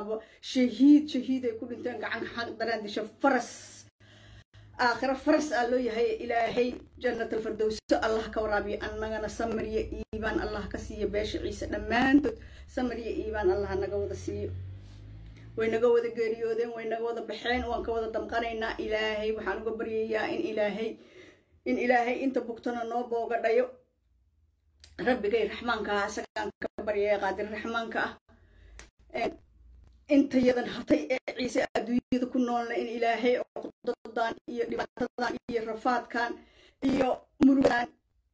waaba shahiid shahiid ay ku dhinteen gacan xaq daraan disha faras. Aakhiro faras aa loo yahay ilaahay jannat alfardowso allah ka waraabiyo annagana samariya iibaan allah ka siiyo beesha ciise. Dhammaantood samariya iibaan allah naga wada siiyo. Way naga wada geeriyoodeen way naga wada baxeen waan ka wada damqanaynaa. Ilaahay waxaan uga baryayaa in ilaahay in ilaahay inta bugtana noo booga dhayo. Rabbigay raxmaanka ah isagaan ka baryaya qaadir raxmaanka ah intayadan hatay ee ciise adduunyada ku noolna in ilaahay oqdadan iyo dhibaatadan iyo rafaadkan iyo murugan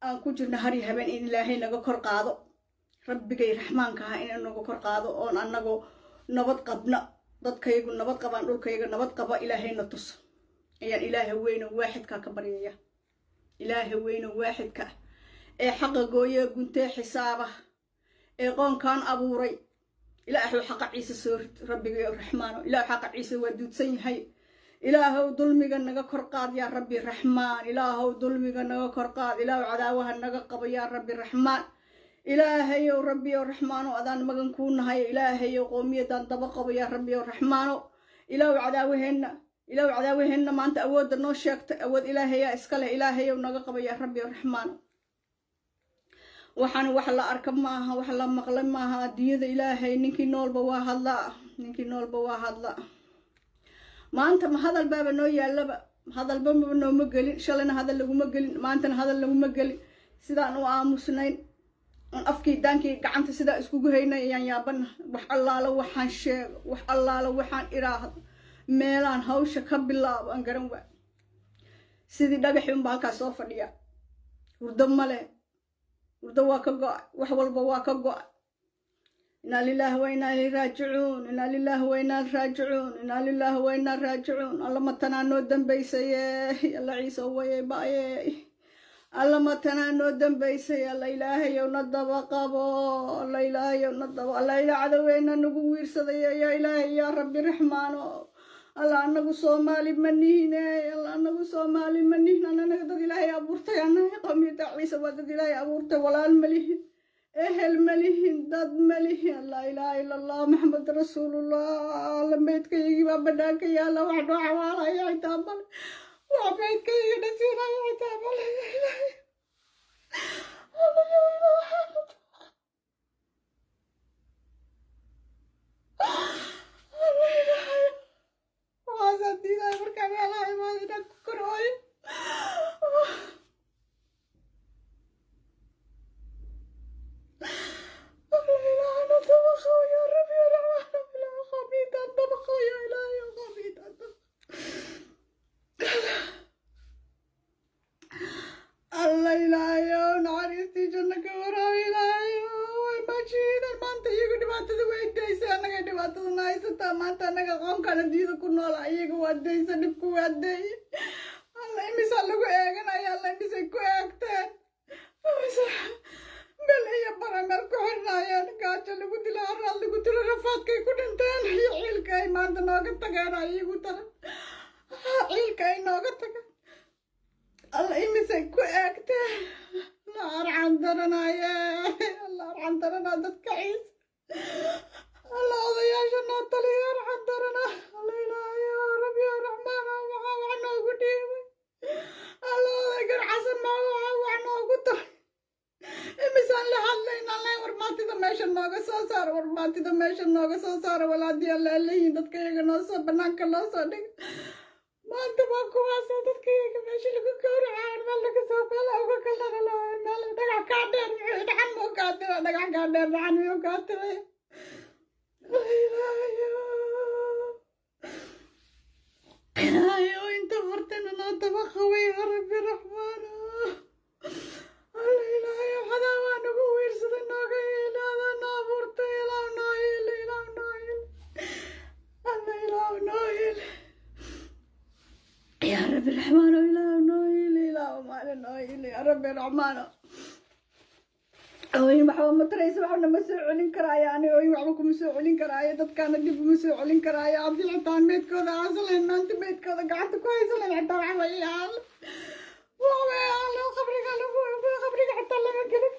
aan ku jirna hari habeen in ilaahay naga kor qaado. Rabbigay raxmaanka ah in naga kor qaado oon annagoo nabad qabna. Dadkaygu nabad qabaan dhulkayga nabad qaba ilaahayna tuso. Ayaan ilaaha weyne waaxidkaa ka baryaya ilaaha weyne waaxidka. Ee xaqa gooye guntee xisaaba. Ee qoonkan abuuray ilaahu xaqa ciise soo rid rabbiga raxmaano ilaahu xaqa ciise waa duudsan yahay. Ilaahow dulmiga naga kor qaad yaa rabbi raxmaan. Ilaahow dulmiga naga kor qaad. Ilaahu cadaawaha naga qabo yaa rabbi raxmaan. Ilaahayow rabbiyow raxmaano adaan magan kuu nahay. Ilaahayow qoomiyadaan daba qabo yaa rabbiyow raxmaano ilaahu cadaawaheenna ilaahu cadaawaheenna maanta awoodda noo sheegtay awood ilaahayaa iska leh. Ilaahayow naga qabo yaa rabbiyow raxmaano waxaan wax la arka maaha wax la maqla maaha. Adduunyada ilaahay ninkii noolba waa hadlaa ninkii noolba waa hadlaa maanta ma hadal baaba noo yaallaba? Hadalba nooma gelin? Shalayna hadal laguma gelin? Maantana hadal laguma gelin? Sidaan u aamusnayn? Afkii daankii gacanta sidaa iskugu haynay ayaan yaabana wax allaala waxaan sheego wax allaala waxaan iraahdo. Meelaan hawsha ka bilaabo aan garan waa sidii dhagaxi halkaas soo fadhiya. Hurdo male hurdo waa ka go'ay wax walba waa ka go'ay inaa lilaahi wa inaa ilay raajicuun inaa lilaahi wa inaa raajicuun inaa lilaahi wa inaa raajicuun alla matanaa noo dambaysaye alla ciise waye ba'ye alla matanaa noo dambaysay alla ilaahayow na daba qabo. Alla ilaahayow na daba alla ilaa cadaweyna nagu wiirsaday yaa ilaahay yaa rabbi raxmaano alla anagu soomaali ma nihine alla anagu soomaali ma nihin ananaga dad ilaahay abuurtay anaga qomiyada ciise waa dad ilaahay abuurtay walaal ma lihin ehel ma lihin dad ma lihin laa ilaaha ila allah maxamed rasuulullah alla meydkaygii baa banaanka yaalla wax noo xawaalaya xitaa male wax meydkaygii dhasiinaya xitaa waxaasaa diidaya markaa meelaha imaada inaan ku korooyo alla ilaahayo naxariistii janno ka waraabi ilaahayo way majiidan maanta iyagu dhibaatada way daysay annaga dhibaatadana haysataa maanta annaga qoonkan adduunyada ku noola iyaga waa daysa dhibku waa deeye alla imisaa lagu eeganaya alla imisay ku eegteen bel iyo bara meel ku xirnaayeen gaajo lagu dilo haraad lagu dilo rafaadkay ku dhinteen iyo ciilka ay maanta nooga tageen iyagu daran ciilka ay nooga tageen alla imisay ku eegteen la arcan daranaye alla arcan daranaa dadka ciise alla odayaasha noo taliya arcan darana alla ilaahayo rabbi raxmaana maxaa wax noogu dhiibay. Alla odaygan casan maa waxaa wax noogu taray imisaan la hadlayn alle warmaatida meesha nooga soo saara warmaatida meesha nooga soo saara walaadii leeyihiin dadka iyaga noo soo banaanka loo soo dhiga maanta waa kuwaasoo dadka iyaga meesha lagu gowracaan meel laga soo meel uga kalana meel dhagax kaa dheer muxuu dhacan muu kaa tira dhagax kaa dheer dhacan miyuu kaa tiray ilaahayo inta hortana noo dabaqaway ya rabbi raxmaana alla ilaahayo xadaa waa nagu wiirsaday nooga adaa noo abuurtay yeeli yaa rabbi raxmaano ilaahu noo yeeli ilaahu maali noo yeeli yaa rabbi raxmaano ooyin waxba ma taraysa waxbana ma soo celin karaayo ani ooyin waxba kuma soo celin karaayo dadkaana dib uma soo celin karaayo haddii xitaan meydkooda aasalayn maanta meydkooda gacanta ku haysalayn xitaa waxa weeye yaal waxway yaalo qabriga lagu qabriga xitaa lama gelin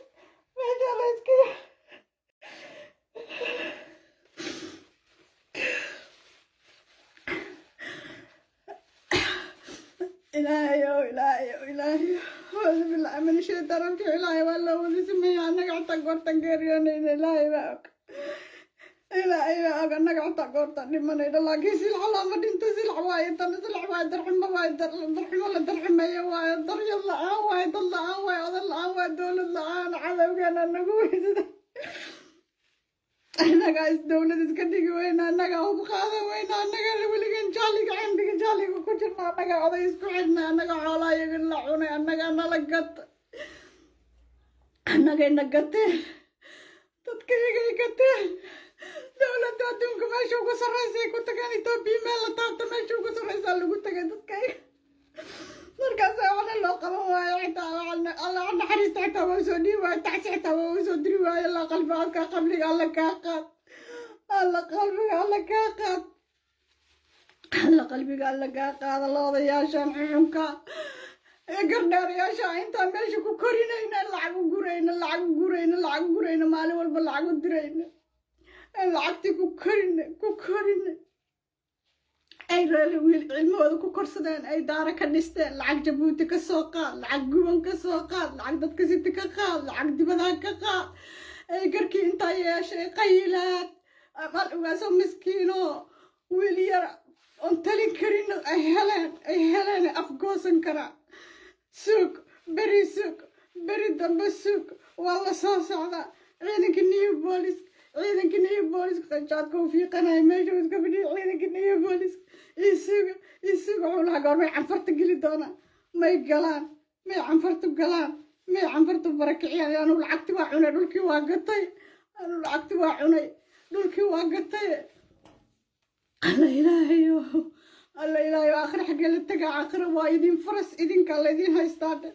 إلهي وإلهي وإلهي في من شيء ترمك إلهي والله ونسمي أنك عطا قرطا قريوني إلهي باك إلهي باك أنك عطا قرطا نمان إلى الله؟ كي سلح الله؟ مدين تسلح وايد تسلح وايد رحمة وايد رحمة الله درحمة يا وايد درحمة الله آوايد الله آوايد الله آوايد دول الله. آن عذاب كان أنك ويزد annagaa is dowlad iska dhigi weyna annagaa hub qaadan weyna annagaa weligan jaaliga cimbiga jaaliga ku jirna annagaa oday isku xidhna annagaa xoolaa iyaga la cunay annagaa nala gata annagayna gateen dadka iyagay gateen dowladda adduunka meesha ugu sarreysay ku tageen etoobiya meel la taabta meesha ugu sarreysaa lagu tagay dadkayga markaasa waxna loo qaban waayo alla naxariista xitaa waa u soo dhiibi waayo tacsi waa u soo diri waayo alla qalbi adka qabliga alla kaa qaad alla qalbiga alla kaa qaad alla qalbiga alla kaa qaada la odayaashaan xuxunka ee gardheerayaasha intaan meesha ku korinayna lacag u gurayna lacag u gurayna lacag u gurayna maalin walba lacag u dirayna lacagtii ku korina ku korina ay reeli wiil cilmahooda ku korsadeen ay daara ka dhisteen lacag jabuuti ka soo qaad lacag guban ka soo qaad lacag dadka siti ka qaad lacag dibadaha ka qaad ay garkii intaa yeeshay qayilaad mal ogaaso miskiino wiil yar oon talin karin ay heleen ay heleen afgoosan karaa suug beri suug beri dambe suug waa la soo socdaa ciidanka new boolisk ciidanka new boolisk qajaadka u fiiqanaya meesha iska fadhiya ciidanka new boolisk isuga isuga wuxuu lahaa goor may canfarta geli doonaan may galaan may canfartu galaan may canfartu barakiciyaan anu lacagti waa cunay dhulkii waa gatay anu lacagti waa cunay dhulkii waa gatay alla ilaahayo alla ilaahayo aakhira xaggee la tagaa aakhira waa idin faras idinka laydin haystaadhe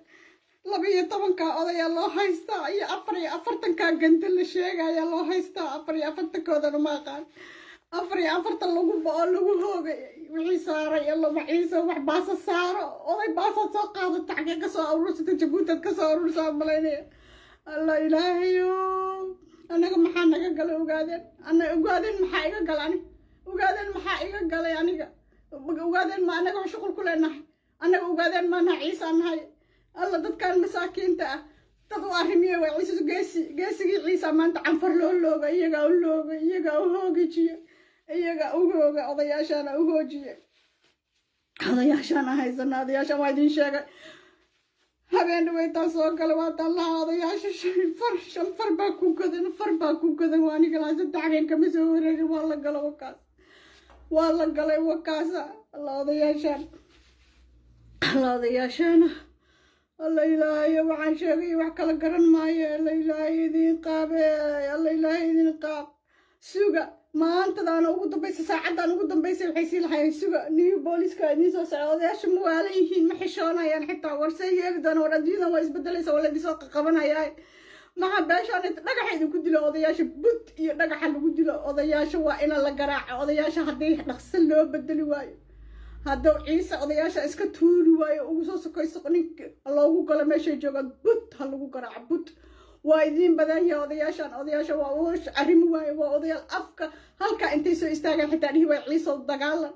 laba iyo tobankaa odayaa loo haystaa iyo afar iyo afartankaa ganta la sheegayaa loo haystaa. Afar iyo afartankoodana ma aqaan. Afar iyo afartan lagu bao lagu hoogay. Wixii saaray alla maciise wax baasa saaro. Oday baasaad soo qaadata xaggee ka soo aruursata jabuutaad ka soo aruursaa malaynaya. Alla ilaahayo! Annaga maxaa naga galay ogaadeen ana ogaadeen maxaa iga galay aniga ogaadeen maxaa iga galay aniga? Ogaadeen ma annaga shuqul ku leenahay? Annaga ogaadeen maanaha ciisa nahay alla dadkan masaakiinta ah. Dad u arrimiye waa ciise geesi geesigii ciisa maanta canfar loo looga iyagaa u looga iyagaa u hoogijiye iyagaa u hooga odayaashaana u hoojiye odayaashaana haysana odayaashaan waa idin sheegay. Habeen dhaweytaan soo gala waataan laha odayaasha far shan baa ku gadan far baa ku gadan waa anigalaa saddex habeen kama soo wareegin waa la gala wakaas. Waa la galay wakaasa. Alla odayaashaan. Alla odayaashaana alla ilaahayo waxaan sheegay wax kala garan maayo. Alla ilaahay idin qaabe. Alla ilaahay idin qaab. Suga maantadaana ugu dambaysa saacaddan ugu dambaysa waxay sii lahayen suga. New booliska idiin soo socda. Odayaasha ma waalan yihiin ma xishoonayaan xitaa. Warsee yeeli doona war adduunyadan waa isbedelaysa waa laydisoo qaqabanayaa maxaa beeshaan dhagaxa idinku dilo odayaasha bud iyo dhagaxa lagu dilo. Odayaasha waa ina la garaaco. Odayaasha haddii dhaqso loo bedeli waayo hadduu ciise odayaasha iska tuuri waayo ugu soo sokayso ninka loogu galo meeshay joogaan bud ha lagu garaaco bud waa idiin badan yahay odayaashan. Odayaasha waa u arrimi waaye waa odayaal afka. Halkaa intay soo istaagaan xitaa dhihi waay ciise dagaalan.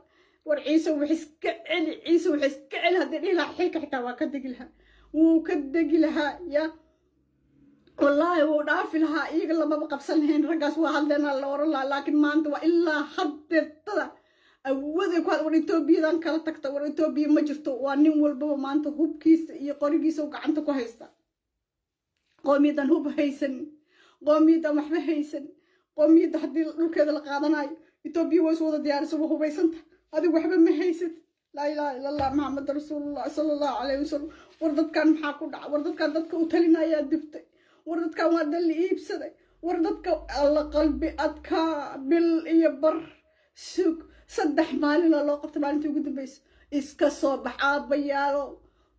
War ciise wax iska celi ciise wax iska celi haddii dhihi lahaa xilka xitaa waa ka degi lahaa. Wuu ka degi lahaa ya. Wallaahi wuu dhaafi lahaa iyaga lamaba qabsan lahayn raggaas. Waa hadleena la oran lahaa laakiin maanta waa ilaa haddeetada awooday ku war etoobiyadan kala tagta war etoobiya ma jirto. Waa nin walbaba maanta hubkiisa iyo qorigiisa u gacanta ku haysta. Qoomiyadan hub haysan qoomiyaddan waxba haysan qoomiyadda haddii dhulkeeda la qaadanayo etoobiya waa is wada diyaarisa waa hubaysanta. Adigu waxba ma haysat laa ilaaha ila allah rasuulullah sala allahu calayhi wasalam war dadkan maxaa ku dhaca? War dadkan dadka u talinayaa dibtay? War dadkan waa dal la iibsaday? War dadka alla qalbi adkaa bil iyo bar sug saddex maalina loo qabtay maalintii ugu dambaysa iska soo bax aabbayaalo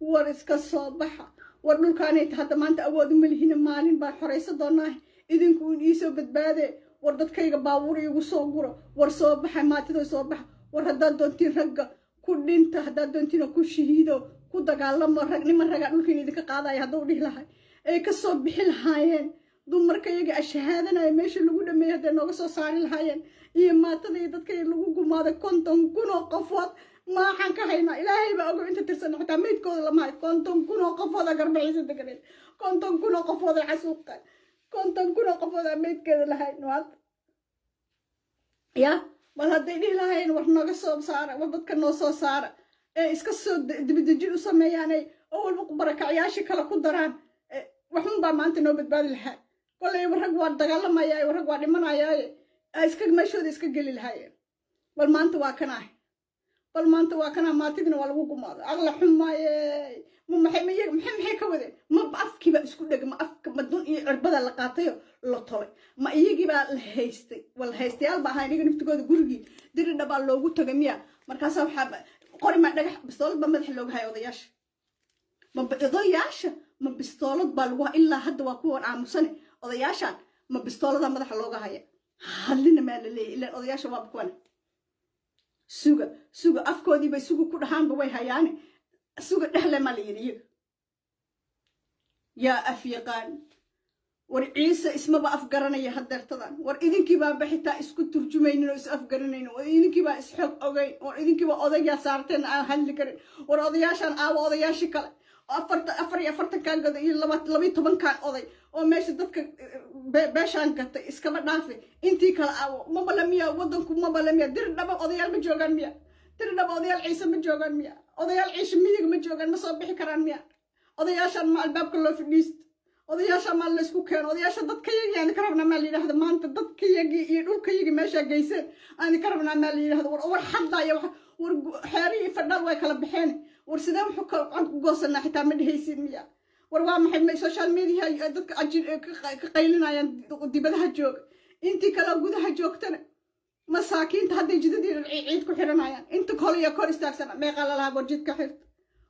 war iska soo baxa. War dhulkaanayta hadda maanta awood uma maalin baan xoraysa doonaa. Idinku in iisoo badbaade. War dadkayga baabuur iigu soo guro. War soo baxa maatida soo baxa. War haddaad doontiin ragga ku dhinta haddaad doontiin ku shahiido ku dagaalamo rag niman ragaa dhulkiina idinka qaadaya hadduu dhihi lahay. Ay ka soo bixi lahaayeen dumarka iyaga ashahaadanaya meesha lagu dhameeyey hadday nooga soo saari lahaayeen. Iyo maatada iyo dadka lagu gumaaday konton kun oo qofood. Maaxaan ka haynaa ilaahay baa ogo inta tirsan xitaa meydkooda lama hay konton kun oo qofooda garbaciisa deganeed konton kun oo qofooda xasuuqa konton kun oo qofooda meydkeeda lahayn maanta ya bal hadday dhihi lahayn war nooga soo saara war dadka noo soo saara ee iska soo dibadejin u sameeyaanay oo walba barakacyaashii kale ku daraan waxun baa maanta noo badbaadi lahaa kolay rag waa dagaalamayaa rag waa dhimanayaaye iska meeshooda iska geli lahaayeen bal maanta waa kanaa bal maanta waa kanaa maatidina waa lagu gumaado aqla xumaaye. Maxay maxay ka wadeen ma afkiibaa isku dhega ma afka madun iyo cirbada la qaatayo la tolay. Ma iyagiibaa la haystay. Wal haystayaal ahaa iyaga naftigooda gurigii diridha baa loogu tagay miya. Markaasa waxaa qori ma dhagax bistoolad baa madaxa looga haya odayaasha. Ma odayaasha ma bistoolad baa lagu ilaa hadda waa kuwan aamusane odayaashan ma bistoolada madaxa looga haya hadlina maa la leeyahy ilaan odayaasha waaba kuwan suga suga afkoodiibay suga ku dhahaanba way hayaane suga dhexle maa la yidhi iyaga. Yaa af yaqaan war ciise ismaba afgaranaya hadeertadan war idinkiibaaba xitaa isku turjumaynin oo is afgaranaynin war idinkiibaa isxog ogeyn. War idinkiibaa odaygaa saarteen aan hadli karin. War odayaashaan aawa odayaashii kale afar iyo afartankan gado iyo labayo tobankan oday oo meesha dadka beeshaan gatay iskaba dhaafe intii kale aawo mabale miya wadanku mabale miya diri dhaba odayaal ma joogaan miya diri dhaba odayaal ciise ma joogaan miya odayaal ciishe miyiga ma joogaan ma soo bixi karaan miya odayaashaan ma albaabka loo fidhiist odayaasha maa laysku keeno odayaasha dadkayagii aan ka rabnaa maa la yidhahda maanta dadkayagii iyo dhulkayagii meeshaa geyseen aan ka rabnaa maa la yidhahda war war xadaya war xeerihii fadhaal way kala baxeen war sidee wuxuu ku goosanaa xitaa ma dhehaysid miya? War waa maxay? Social media dadka ka qaylinayaan dibadaha jooga intii kale gudaha joogtana masaakiinta hadday jidadii ciid ku xiranayaan. Inta kole iyo kor istaagsana meeqaa lalahaa war jidka xirta.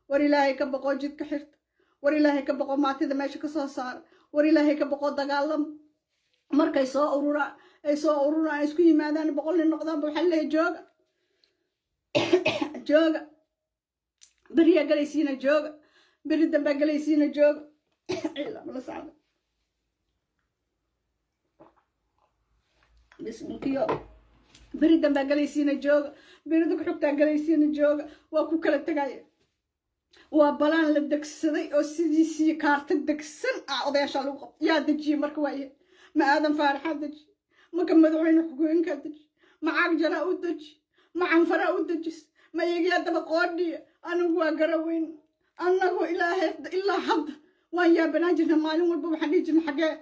War ilaahay ka boqoo jidka xirta. War ilaahay ka boqo maatida meesha ka soo saara. War ilaahay ka boqo dagaalama markay soo ururaan ay soo ururaan ay isku yimaadaan boqol nin noqdaanba waxaa leeyahay jooga. Jooga beriyaa galaysiina jooga beri dambaa galaysiina jooga beri dambaa galaysiina jooga beri dadka xogtaa galaysiina jooga waa ku kala tegaya waa balaan la degsaday oo sidiisii kaarta degsan ah odayaashaa lagu qabto yaa dejiyey marka waaye. Ma aadan faaraxaa deji. Maka madaxweyne xugooyinkaa deji. Ma caagjaraa u deji. Ma canfaraa u dejis ma iyagiyaa daba qoodhiya anigu waa garaweyn annagu ilaahay ilaa hadda waan yaabanaan jirna maalin walba waxaan dhihi jirna xaggee.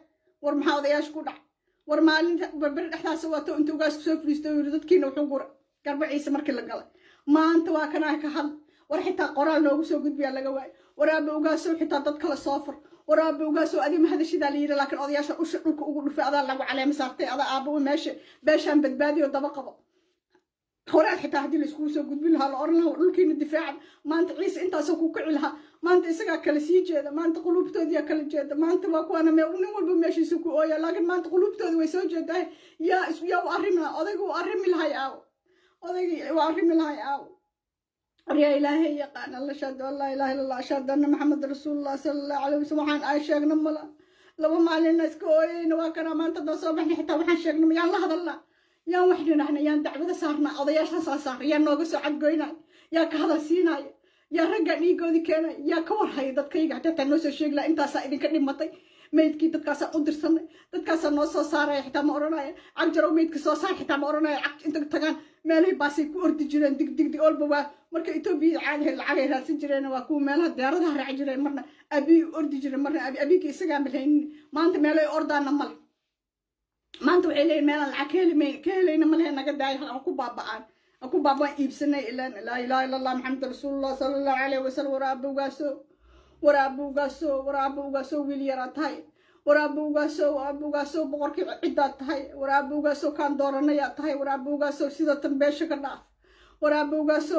War maxaa odayaasha ku dhacay war maalinta barberi dhexdaasa waato inta ugaasku soo fadhiista yiri dadkiina wuxuu gura garba ciise markii la galay. Maanta waa kanaa ka hadla war xitaa qoraal noogu soo gudbiyaa laga waayo. War aaba ugaasow xitaa dad kale soo fur. War aaba ugaasow adiga mahadashidaa la yidhi laakiin odayaasha usha dhulka ugu dhufay adaa lagu caleema saartay adaa aaba meesha beeshaan badbaadiyo daba qabo qoraal xitaa haddii laiskugu soo gudbin lahaa la oran lahaa dhulkiina difaacan maanta ciise intaasoo ku kici lahaa. Maanta isagaa kala sii jeeda maanta quluubtoodiyaa kala jeeda maanta waa kuwaana nin walba meeshiisa ku ooya laakiin maanta quluubtoodi way soo jeedahay. Yaa yaa u arrimi lahaa. Odayga u arrimi lahay aawo odaygii u arrimi lahay aawo yaa ilaahay yaqaan alla shaadu an laa ilaha illa allah anna maxamed rasuulullah sala allahu calayh wasallam waxaan ay sheegna mala. Laba maalina iska ooyayna waa kanaa maanta doo soo baxna xitaa waxaan sheegna yaan la hadalnaa yaan wax dhinahna yaan dacwada saarnaa odayaasha saa saar yaa nooga soo cadgoynaya yaa ka hadal siinaya yaa raggaa dhiigoodii keenaya yaa ka warhaya dadkayga xataa noo soo sheegi intaasaa idinka dhimatay meydkii dadkaasaa u dirsanay dadkaasaa noo soo saaraya xitaa ma odhanaya cagjarow meydka soo saar xitaa ma odhanaya cag inta tagaan meelihii baasay ku ordi jireen dig dig dig olba waa marka etoobiyada caadahay lacagay raadsan jireen waa kuwa meelaha diyaaradaha raaci jireen marna abiy ordi jireen marna abi abiga isagaa malhaynin maanta meelay ordaana male maanta waxay leeyihiin meelaan lacag ka heli ka helayna malehe naga daayo aan ku baaba'aan aan ku baaba'aan iibsanay ilaan laa ilaha illa allah maxamed rasuulullah sala allahu calayhi wasalam war aabowgaaso war aabowgaaso war aabowgaaso wiil yaraa tahay war aabowgaaso aabowgaaso boqorkii ciddaad tahay war aabowgaaso kaan dooranayaa tahay war aabowgaaso sida tan beesha ka dhaaf war aabowgaaso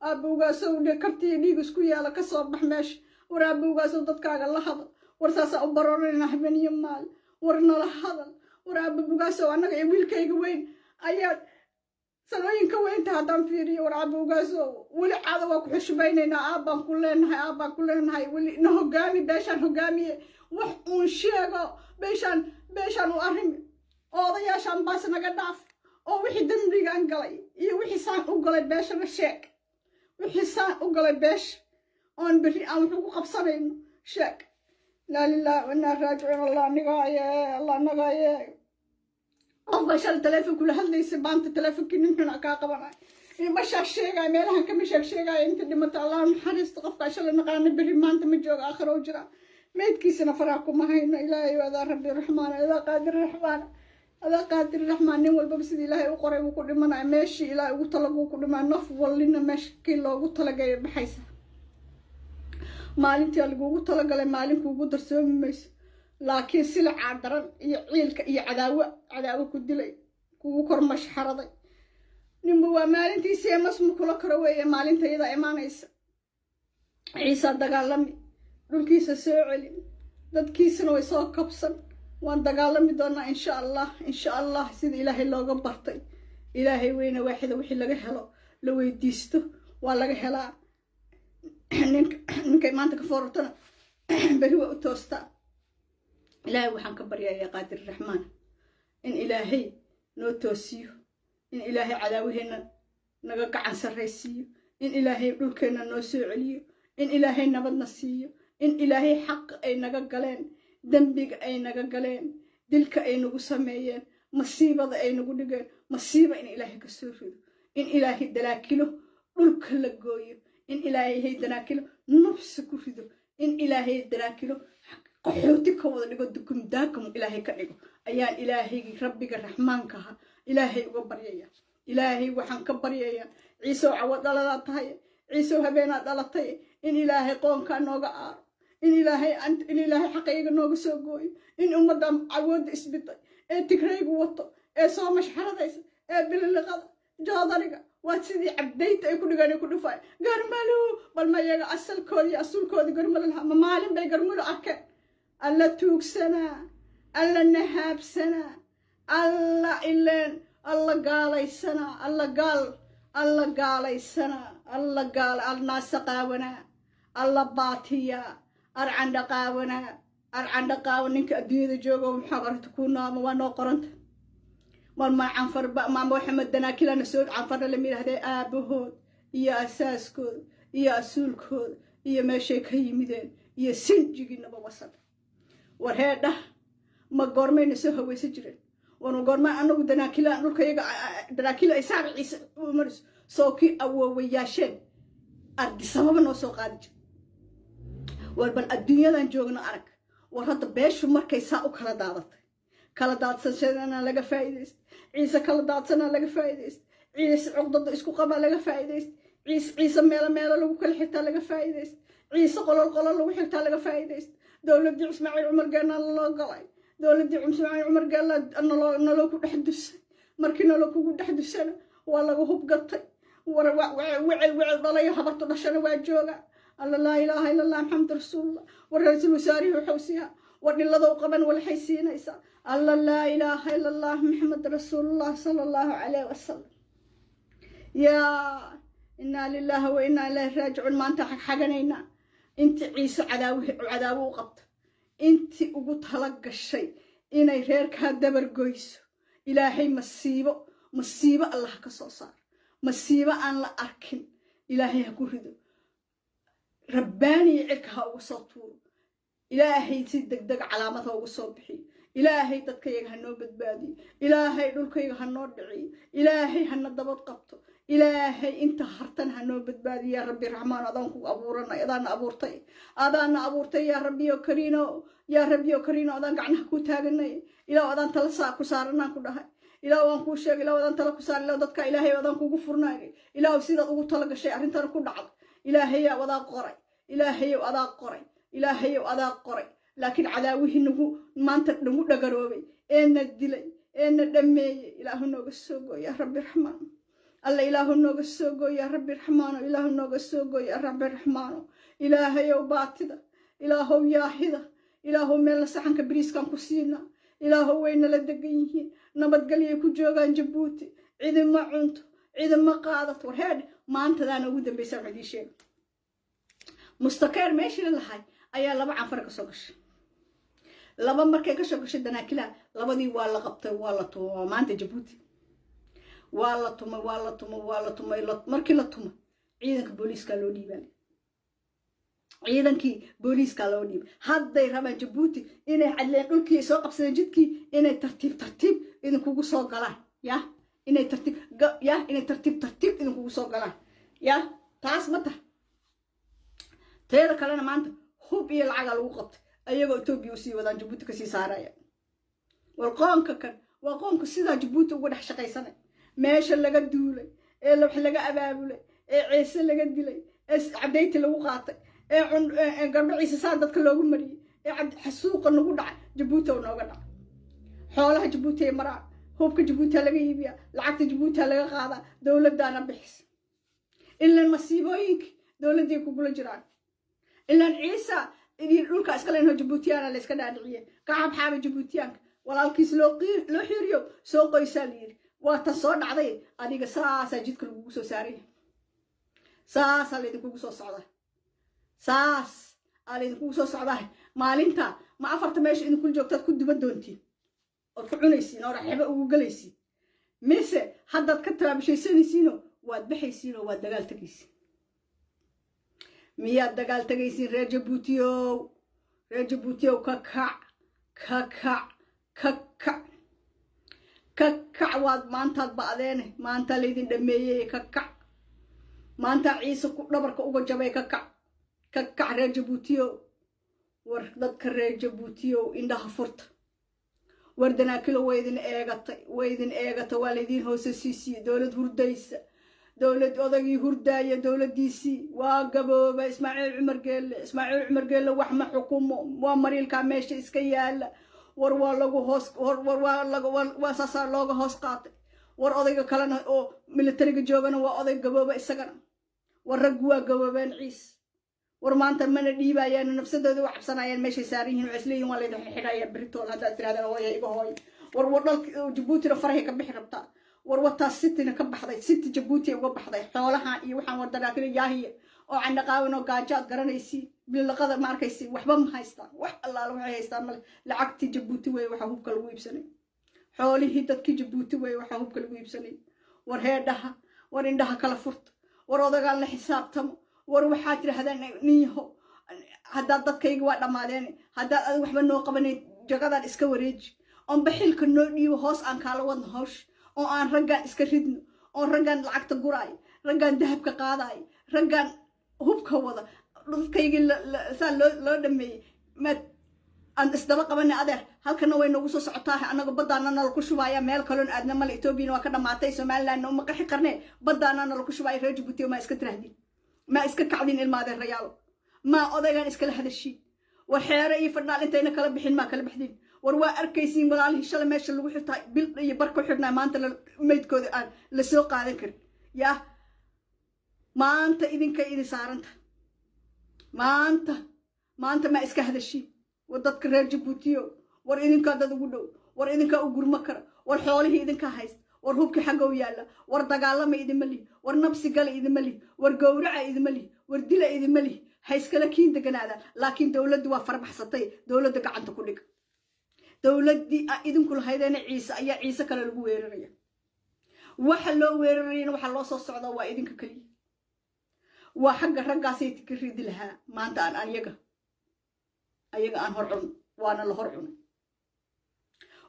aabowgaaso kartiyo dhiig isku yaalla ka soo bax meesha war aabowgaaso dadkaaga la hadal war saasaa u baroonayna habeniyo maal war nala hadal war aabowgaaso annaga iyo wiilkayga weyn. Ayaad sanooyinka weynta haddaan fiiriyo war aabowgaaso weli caada waa ku xushmaynaynaa aabbaan ku leenahay aabbaan ku leenahay weli na hogaami beeshaan hogaamiye. Wax uun sheego beeshaan beeshaan u arrimi oo odayaashaan baas naga dhaaf. Oo wixii dembigaan galay iyo wixii saan u galay beeshana sheeg. Wixii saan u galay beesha oon berri aan wax ugu qabsanayno sheeg inaa lillahi wa inaa raajicuun allah nigaaye allah nagaaye qofka shala teleefon kula hadlaysa maanta teleefonkii nin xuna kaa qabanay mashaa sheegaya meelahan kama sheeg sheegaya inta dhimata allah naxariista qofkaa shala naqaana berri maanta ma jooga aakhiro jira meydkiisana faraha kuma hayno ilaahay adaa rabbi raxmaan adaa qaadir raxmaan adaa qaadir raxmaan nin walbaba sidii ilaahay u qoray wuu ku dhimanaya meeshii ilaahay ugu talaguu ku dhimaa naf wallina meeshkii loogu talagaya baxaysa maalintii lagugu talagalay maalinkuugu darsoomi mayso. Laakiin silacaa daran iyo ciilka iyo cadaawo cadaawo ku dilay kugu kor mashxaraday. Ninba waa maalintiisii masmu kula karo weeye maalinta iyadaa imaanaysa. Ciisaa dagaalami dhulkiisa soo celin dadkiisana way soo kabsan. Waan dagaalami doonaa insha allah insha allah sida ilaahay looga bartay. Ilaahay weyne waaxida wixii laga helo la weydiisto waa laga helaa ninkay maanta ka foorartana beri waa u toostaa ilaahay waxaan ka baryayaa qaadir raxmaan in ilaahay noo toosiyo in ilaahay cadaawaheenna naga gacan sarraysiiyo in ilaahay dhulkeenna noo soo celiyo in ilaahay nabadna siiyo in ilaahay xaq ay naga galeen dembiga ay naga galeen dilka ay nagu sameeyeen masiibada ay nagu dhigeen masiiba in ilaahay ka soo rido in ilaahay dalaakilo dhulka la gooyo in ilaahay dalaakilo nafsi ku rido in ilaahay dalaakilo qaxooti ka wada dhigo dukumdaakam ilaahay ka dhigo. Ayaan ilaahaygii rabbiga raxmaankaha ilaahay uga baryaya ilaahay waxaan ka baryayaa. Ciisow cawo dhaladaa tahay. Ciisow habeenaa dhalatay. In ilaahay qoonkaa nooga aaro. In ilaahay in ilaahay xaqayga nooga soo gooyo. In ummadda cawoodda isbiday ee tigraygu wato. Ee soo mashxaradaysa. Ee bililiqada. Joodariga waad sidii cabdayta ay ku dhigaan ku dhufay garmalu bal ma yaga asalkoodii asulkoodii garmalalaha ma maalin bay garmulo arkeen alla tuugsanaa alla nahaabsanaa alla ileen alla gaalaysanaa alla gaal alla gaalaysanaa alla gaal alnaasa qaawanaa alla baatiyaa arcandha qaawanaa arcandha qaawan ninka adduunyada joogo maxaa qoranta kuu nooma waa noo qoranta malmaa canfar maa maxamed danaakilana soo canfarna lama yidhahdee aabahood iyo asaaskooda iyo asuulkooda iyo meeshay ka yimideen iyo sinjigiinaba wasada war heedhah ma goormayna soo hawaysan jireen warma goormaa anagu danaakila dhulkayaga danaakila ay saar ciise umarayso soo kii awoowayaasheen. Ardisababa noo soo qaadi jir. War bal adduunyadan joogno arag. War hadda beeshu markay saa u kala daadatay. Kala daadsanshadana laga faa'iidaysta ciise kala daadsanaa laga faa'iidaysta ciise cuqdada isku qabaa laga faa'iidaysta ciise ciise meelo meelo lagu kala xirtaa laga faa'iidaysta ciise qolol qolol lagu xirtaa laga faa'iidaysta dowladdii ismaaciil cumar geelna loo galay. Dowladdii ismaaciil cumar geelna naloo ku dhex dusay. Markii naloo kugu dhex dusana waa laga hubgatay wecel wecel dhalayo habartu dhashana waa jooga. Alla laa ilaaha ila allah maxamed rasuulullah. War ra'iisul wasaarihii siiyaa war dhiladow qaban walxay siinaysaa alla laa ilaaha ila allah maxamed rasuulullah sala allahu calayh wasalam yaa inaa lilaahi wa inaa ilaahi raajicuun maanta xagxaganaynaa intii ciise cadaawo u qabto intii ugu tala gashay inay reerkaa dabar goyso. Ilaahay masiibo masiibo allah ka soo saaro masiibo aan la arkin. Ilaahay ha ku rido. Rabbaaniya cirka ha uga soo tuuro. Ilaahay si degdega calaamad ha uga soo bixiyo ilaahay dadkayaga ha noo badbaadiyo ilaahay dhulkayga ha noo dhiciyo ilaahay hana dabad qabto. Ilaahay inta hartan ha noo badbaadiyo yaa rabbi raxmaan adaan ku abuuranay adaana abuurtay. Adaana abuurtay yaa rabbiyo kariino. Yaa rabbiyo kariino adaan gacnaha kuu taaganay. Ilaaw adaan tala saa ku saaranaan ku dhahay. Ilaaw aan kuu sheegay. Ilaaw adaan tala ku saar ilaaw dadka ilaahay adaan kugu furnaagay. Ilaaw sidaad ugu tala gashay arrintan ku dhacday. Ilaahayow adaa qoray. Ilaahayow adaa qoray. Ilaahayow adaa qoray laakiin cadaawihii nagu maanta nagu dhagaroobay eena dilay eena dhammeeyey ilaahu nooga soo gooy yaa rabbi raxmaan alla ilaahu nooga soo gooy yaa rabbi raxmaano ilaahu nooga soo gooy yaa rabbi raxmaano ilaahayow baatida ilaahow yaahida ilaahow meelna saxanka bariiskan ku siinaa ilaahow way nala degan yihiin nabadgelyay ku joogaan jabuuti cidima cunto cidima qaadato war heedh maantadaana ugu dambaysa waxaan idiin sheega mustakeer meeshii la lahay ayaa laba canfar ka gashay laba markay ka soo gashay danaakilaha labadii waa la qabtay waa la tumay waa maanta jabuuti. Waa la tumay waa la tumay waa la tumay markii la tumay ciidanka booliiskaa loo dhiibaan. Ciidankii booliiskaa loo dhiibay hadday rabaan jabuuti inay cadleen dhulkii soo qabsadeen jidkii inay tartiib tartiib idinkugu soo galaan ya? Inay tartiib ya? Inay tartiib tartiib idinkugu soo galaan ya? Taas ma taha. Teeda kalena maanta hub iyo lacagaa lagu qabtay ayagoo etoobiya u sii wadaan jabuuti ka sii saaraya. Wal qoonka kan waa qoonka sidaa jabuuti uga dhex shaqaysanay meesha laga duulay ee wax laga abaabulay ee ciise laga dilay ee cadayti lagu qaatay ee garba ciise saa dadka loogu mariyey ee xasuuqa nagu dhacay jabuuti oo nooga dhacay xoolaha jabuuti ay maraan hubka jabuutia laga iibiyaa lacagta jabuutia laga qaadaa dowladdaana bixisa ilan masiibooyinkii dowladdii kugula jiraan. Ilaan ciisa dhulka iska leynho jabuutiyaana la iska dhaadhiciye. Ka xabxaaba jabuutiyaanka walaalkiis loo xiiriyo soo qoysaa la yidhi. Waa tan soo dhacday adiga saasaa jidka lagugu soo saaraya saasaa laydinkugu soo socdaa saas aa laydinkugu soo socdaa maalinta ma afarta meesha idinkul joogtaad ku duban doontiin. Ood ku cunaysiin oo raxebo ugu gelaysiin mise haddaad ka tabaabishaysanaysiinoo waad baxaysiinoo waad dagaal tegaysiin miyaad dagaal tegaysiin reer jabuutiyow reer jabuutiyow ka kac ka kac ka kac ka kac waad maantaad ba'deene maantaa laydin dhameeyey ka kac maantaa ciise ku dhabarka uga jabay ka kac ka kac reer jabuutiyow war dadka reer jabuutiyow indhaha furta. War danaakilo waydin eegatay waydin eegatay waa laydiin hoose siisiye dowlad hurdaysa dowlad odagii hurdaaya dowladdiisii waa gabooba ismaaciil cumar geelle ismaaciil cumar geelle wax ma xukumo waa mariilkaa meesha iska yaalla war waa lagu hoos waa saasaa looga hoos qaatay. War odayga kalena oo militariga joogana waa oday gabooba isagana. War raggu waa gaboobeen ciis. War maanta mana dhiibayaan nafsadooda waa cabsanayaan meeshay saaran yihiin waa isleeyihin waa laydin xidhaya beritool haddaad tirahdaan hooya iga hooy war war dhalka jabuutina farahay ka bixi rabtaa war wataas sitina ka baxday siti jabuuti uga baxday xoolahan iyo waxaan war danaakila yaahiya oo candhaqaawin oo gaajo aad garanaysiin bilaqada ma arkaysi waxba ma haystaan wax allaala waxay haystaan male lacagtii jabuuti weye waxaa hubka lagu iibsanay. Xoolihii dadkii jabuuti weye waxaa hubka lagu iibsanay. War heedhaha war indhaha kala furta war odagaan la xisaabtamo war waxaad tidhahdaan ninyaho haddaad dadkayga waa dhammaadeen haddaad adig waxba noo qabanayn jagadaan iska wareeji. Oon baxilka noo dhiibo hoos aan kaala wadno hawsha oo aan raggaan iska ridno oon raggaan lacagta guraayo raggaan dahabka qaadaayo raggaan hubka wada dadkaygii saa loo dhameeyey. Maad aan isdaba qabanay adeer halkana way noogu soo socotaa. Annaga baddaana nala ku shubaaya meel kaloon aadna male etoobiyana waa ka dhammaatay somalilandna uma qaxi qarnee baddaana nala ku shubaaya reer jabuutiya maa iska tirahdin? Maa iska kacdin ilmaadeen rayaalo maa odaygaan iskala hadashiin? War xeere iyo fadhaal intayna kala bixin maa kala baxdin war waa arkaysiin walaalihii shalay meesha lagu xirtaa bil iyo bar ku xidhnaa maanta maydkooda aan la soo qaadan karin. Yaa maanta idinkay idin saaranta. Maanta maanta maa iska hadashiin war dadka reer jabuutiyo war idinkaa dad ugu dhow war idinkaa u gurmo kara war xoolihii idinkaa haysta war hubkii xaggow yaalla war dagaalama idima lihi war nabsi gala idima lihi war gowraca idima lihi war dila idima lihi ha iskala kiin deganaadaan laakiin dowladdu waa farbaxsatay dowladda gacanta ku dhig dowladdii idinku lahaydeena ciise ayaa ciise kale lagu weeraraya. Waxa loo weerarayana waxaa loo soo socdaa waa idinka keliya waa xagga raggaasay ka ridi lahaa. Maanta aan ayaga ayaga aan hor cun waana la hor cunay.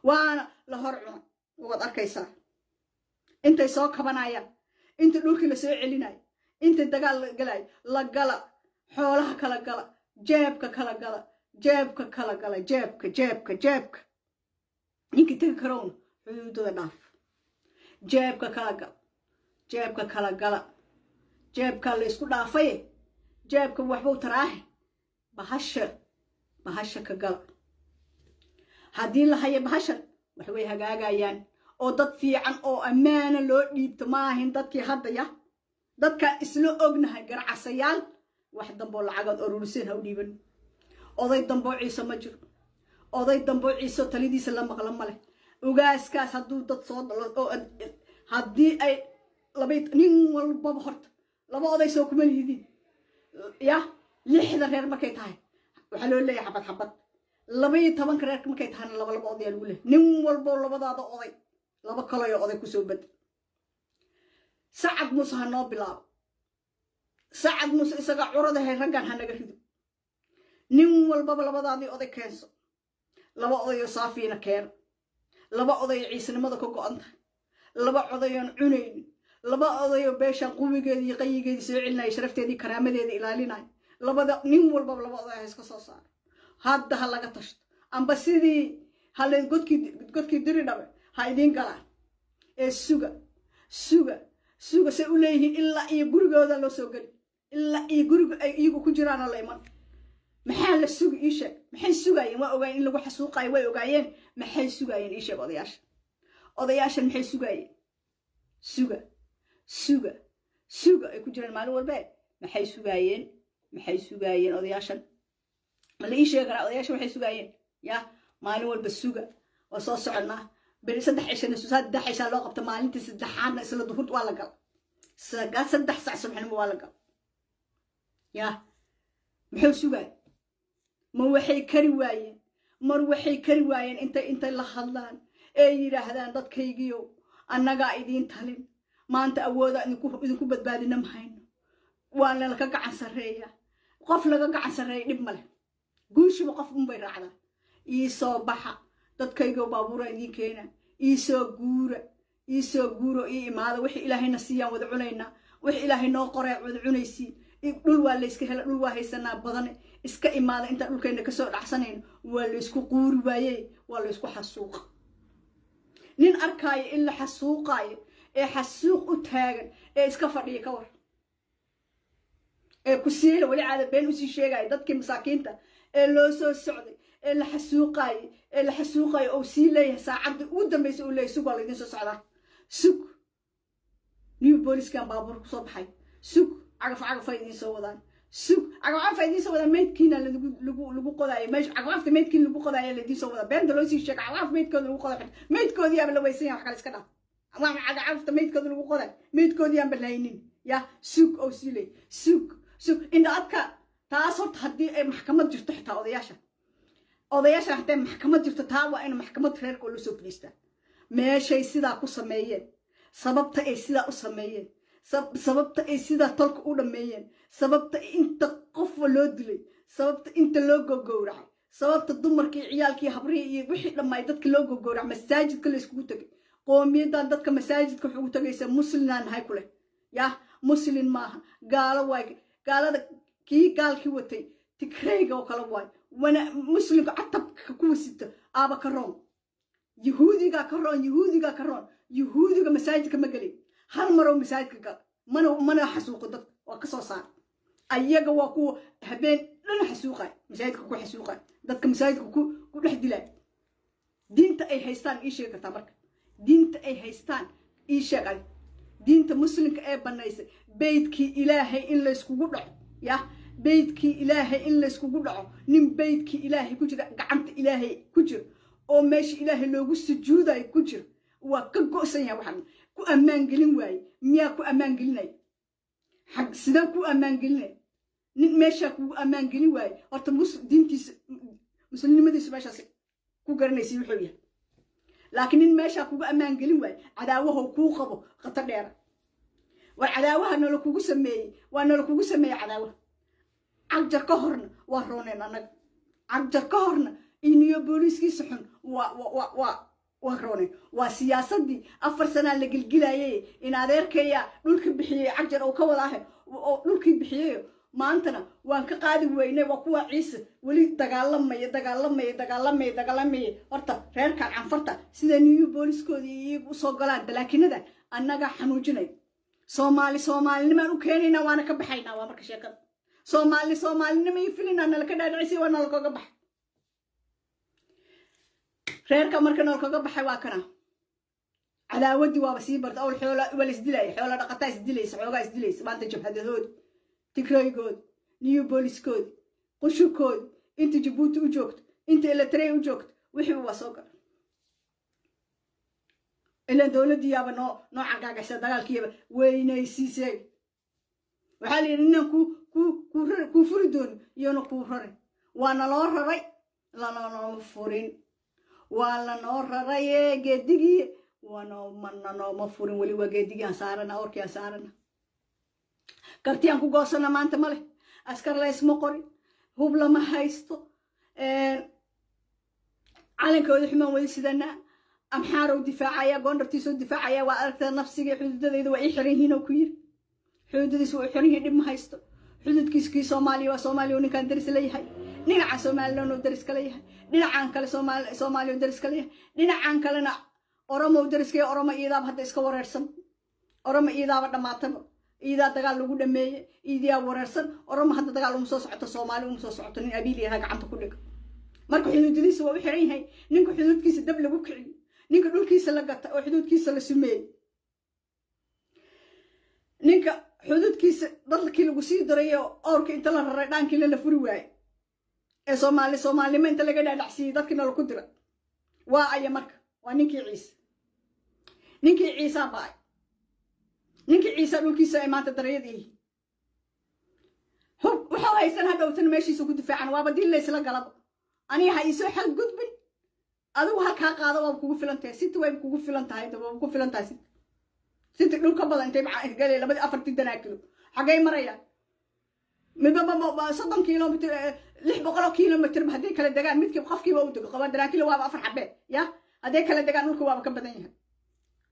Waana la hor cunay. Waad arkaysaa. Intay soo kabanayaan inta dhulkii la soo celinayo inta dagaal la galayo. La gala. Xoolaha kala gala. Jeebka kala gala jeebka kala gala jeebka jeebka jeebka ninkii tegi karowna xuduudada dhaaf jeebka kala gala jeebka kala gala. Jeebkaa la isku dhaafaye. Jeebka waxbuu taraahe. Bahasha bahasha ka gala. Haddii la haya bahashan waxbay hagaagayaan. Oo dad fiican oo ammaana loo dhiibto maahin dadkii hadda ya. Dadkaan isla ognahay garcasayaal wax damboo lacagaad oruriseen ha u dhiiban oday damboo ciise ma jiro. Oday damboo ciise talidiisa la maqla male ogaaskaas hadduu dad soo dhalo haddii ay nin walbaba horta laba oday soo kuma lihidin ya lixda reer markay tahay. Waxaa loo leeyahay xabad xabad. Labaiyo tobanka reerka markay tahayna laba laba odayaa lagu leehay nin walbo labadaada oday laba kaloyo oday ku soo bada sacad muuse ha noo bilaabo. Sacad muuse isagaa curadahay raggan hanaga rido nin walbaba labadaadii oday keenso? Laba odayoo saafiina keena laba odayoo ciisanimada ka go'an tahay. Laba odayoon cunaynin laba odayoo beeshaan qubigeedii iyo qayigeedii soo celinaya sharafteedii karaamadeeda ilaalinaya labada nin walbaba laba oday ha iska soo saaro hadda ha laga tashto. Amba sidii hale godkii diri dhabe ha idiin galaan. Ee suga suga suga say u leeyihiin ilaa iyo gurigooda loo soo geli. Ilaa iyo guriga ay iyagu ku jiraanoo la iman maxaa la sugi ii sheeg? Maxay sugaayeen? Waa ogaayeen in lagu xasuuqaayo way ogaayeen. Maxay sugaayeen ii sheeg odayaasha? Odayaashan maxay sugaayeen? Suga suga suga ay ku jiraan maalin walbe maxay sugaayeen? Maxay sugaayeen odayaashan? Ma la ii sheegi karaa odayaashan maxay sugaayeen? Ya maalin walba suga. Waa soo soconnaa beri saddex cishana saddex cishaa loo qabta maalintii saddexaadna isla duhurd waa la gal. Saddex sac subaxnimo waa la gal. Ya muxuu sugaay ma waxay kari waayeen. Mar waxay kari waayeen intay intay la hadlaan. Ee yidhaahdaan dadkaygiiow annagaa idiin talin. Maanta awooda idinku badbaadina mahayno waa nalaka gacan sarreeya qof laga gacan sarreeya dhib maleh guushiba qof unbay raacdaa. Ii soo baxa. Dadkaygo baabuura idiin keena ii soo guura. Ii soo guuro. Ii imaada wixii ilaahayna siiyaan wada cunaynaa wix ilaahay noo qoree wada cunaysiin. Dhul waa layska hela. Dhul waa haysanaa badane iska imaada intaan dhulkayna ka soo dhacsanayno waa laysku quuri waaye waa laysku xasuuqa nin arkaayo in la xasuuqaayo ee xasuuq u taagan ee iska fadhiya ka war. Ee ku siila weli caada been u sii sheegaya dadkii masaakiinta ee loo soo socday ee la xasuuqaaye ee la xasuuqaayo ou sii leeyahay saacadda ugu dambaysa uu leeyahy sug waa laydin soo socdaa. Sug. New booliskan baabuur ku soo baxay. Sug. Cagaf cagafay idiin soo wadaan sug cagafcagafay idiin soo wadaan meydkiina lagu qodaayo la maxkamad jirto taa waa in maxkamad reerka loo soo fadhiistaa meeshay sidaa ku sameeyeen sababta ay sidaa u sameeyeen sababta ay sidaa tolka u dhammeeyeen sababta inta qofwa loo dilay sababta inta loo gogowracay sababta dumarkii ciyaalkii habrihii iyo wixii dhammaay dadka loo gogowrac masaajidka la iskugu tegay. Qoomiyadan dadka masaajidka waxugu tegaysa muslinaan nahay ku leh? Yah muslin maaha. Gaalo waay. Gaalada kii gaalkii watay tigrayga oo kale waay. Muslimka catabka kuwa sita aaba ka roon. Yahuudigaa ka roon yahuudigaa ka roon. Yahuudiga masaajidka ma gelin hal marow masaajidka gal mana mana xasuuqo dadka waa ka soo saar. Ayaga waa kuwa habeen dhan xasuuqay. Masaajidka ku xasuuqay. Dadka masaajidka ku ku dhex dilay diinta ay haystaan ii sheegi kartaa marka. Diinta ay haystaan ii sheeg diinta muslimka ee bannaysay beydkii ilaahay in layskugu dhaco yah beydkii ilaahay in layskugu dhaco nin beydkii ilaahay ku jira gacanta ilaahay ku jira oo meesha ilaahay loogu sujuudayo ku jira waa ka go'san yahay waxaan ku ammaan gelin waaye miyaa ku ammaan gelinaya xag sidee ku ammaan gelinaya nin meeshaa kugu ammaan gelin waaye horta diintiisa muslimnimadiisu meeshaas ku garanaysa wuxuu yahay. Laakiin nin meeshaa kugu ammaan gelin waaye cadaawahow kuu qabo khatar dheera war cadaawaha nala kugu sameeyey waa nala kugu sameeyey cadaawaha. Cagjar ka horna waa rooneen annaga. Cagjar ka horna iniyo booliiskiisa xun waa waa waa waa rooneen waa siyaasaddii afar sanaa la gelgilaayay in adeerkaya dhulka bixiyey cagjar oo ka wadaahe oo dhulkii bixiyeyo. Maantana waan ka qaadi weynay waa kuwa ciise. Weli dagaalamaya dagaalamaya dagaalamaya dagaalamaya. Horta reerkan canfarta sida niyu booliskoodii iyagu u soo galaan balaakinada annagaa xanuujinay. Soomaali soomaalinimaan u keenaynaa waana ka baxaynaa waa marka sheekada. Soomaali soomaalinimay filinaa nalaka dhaadhicisay waa nalakaga baxay reerka marka nalkaga baxay waa kana. Cadaawadii waaba sii barta awl xoola waa la isdilaya xoola dhaqataa isdilaysa xoogaa isdilaysa maanta jabhadahoodi tigraygoodi niyu booliskoodi qushukoodi inta jabuuti u joogto inta eletrey u joogto wixiiba waa soo gala ilan dowladdiiyaaba noo noo cagaagaysa dagaalkiiyaba weynaysiisay waxaa la yidhi ku kuu furi doono iyona kuu rarin waa naloo raray lananoo furin waa lanoo raraye geedigii waanoo mana nooma furin weli waa geedigii aan saarana orkii aan saarana kartiyaan ku goosana maanta ma leh askar laysma qorin hub lama haysto calankooda xumaan weli sidanaa amxaarow difaacaya goondhartiisoo difaacaya waa aragtaa nafsiga xuduudadeyda waa ii xiran yihiin oo ku yiri xuduudadiis waa u xiran yihiin dhib ma haysto xududkiis kii soomaaliya waa soomaaliya ninkaan daris leeyahay. Dhinaca somalilan daris kala yahay dhinacan kale soomaaliya oo daris kala yahay dhinacan kalena oromo dariskaya oromo iidaaba hadda iska wareersan. Oromo iidaaba dhammaataba iidaa dagaal lagu dhameeye iidiyaa wareersan. Oromo hadda dagaal uma soo socoto. Soomaali uma soo socoto. Nin abiiliyaha gacanta ku dhiga marka xuduudadiisa waa u xiran yahay. Ninka xuduudkiisa dab lagu kiciyo ninka dhulkiisa la gata oo xuduudkiisa la sumeeyey ninka xuduudkiisa dadkii lagu sii darayo owrka inta la raray dhaankiina la furi waaye ee soomaali soomaalnimo inta laga dhaadhacsiiyey dadkiina laku dira. Waa aya marka waa ninkii ciise. Ninkii ciisaa ba'ay ninkii ciisa dhulkiisa ay maanta darayad yihiin. Wuxuu haysan hadhowtana meeshiisa ku difaacan waaba dil laysla galaba aniga ha iisoo xal gudbin. Adigu halkaa qaada waaba kugu filan tahay sinti wayba kugu filan tahay waaba ku filan tahay sinti sinti dhul ka badan intay gale labadii afartii danaa kilo xaggay marayaan midba soddon kilomitr lix boqoloo kilomitr hadday kala degaan midkii qofkiiba u dego qaba daraakilo waaba afar xabee ya? Hadday kala degaan dhulka waaba ka badan yahay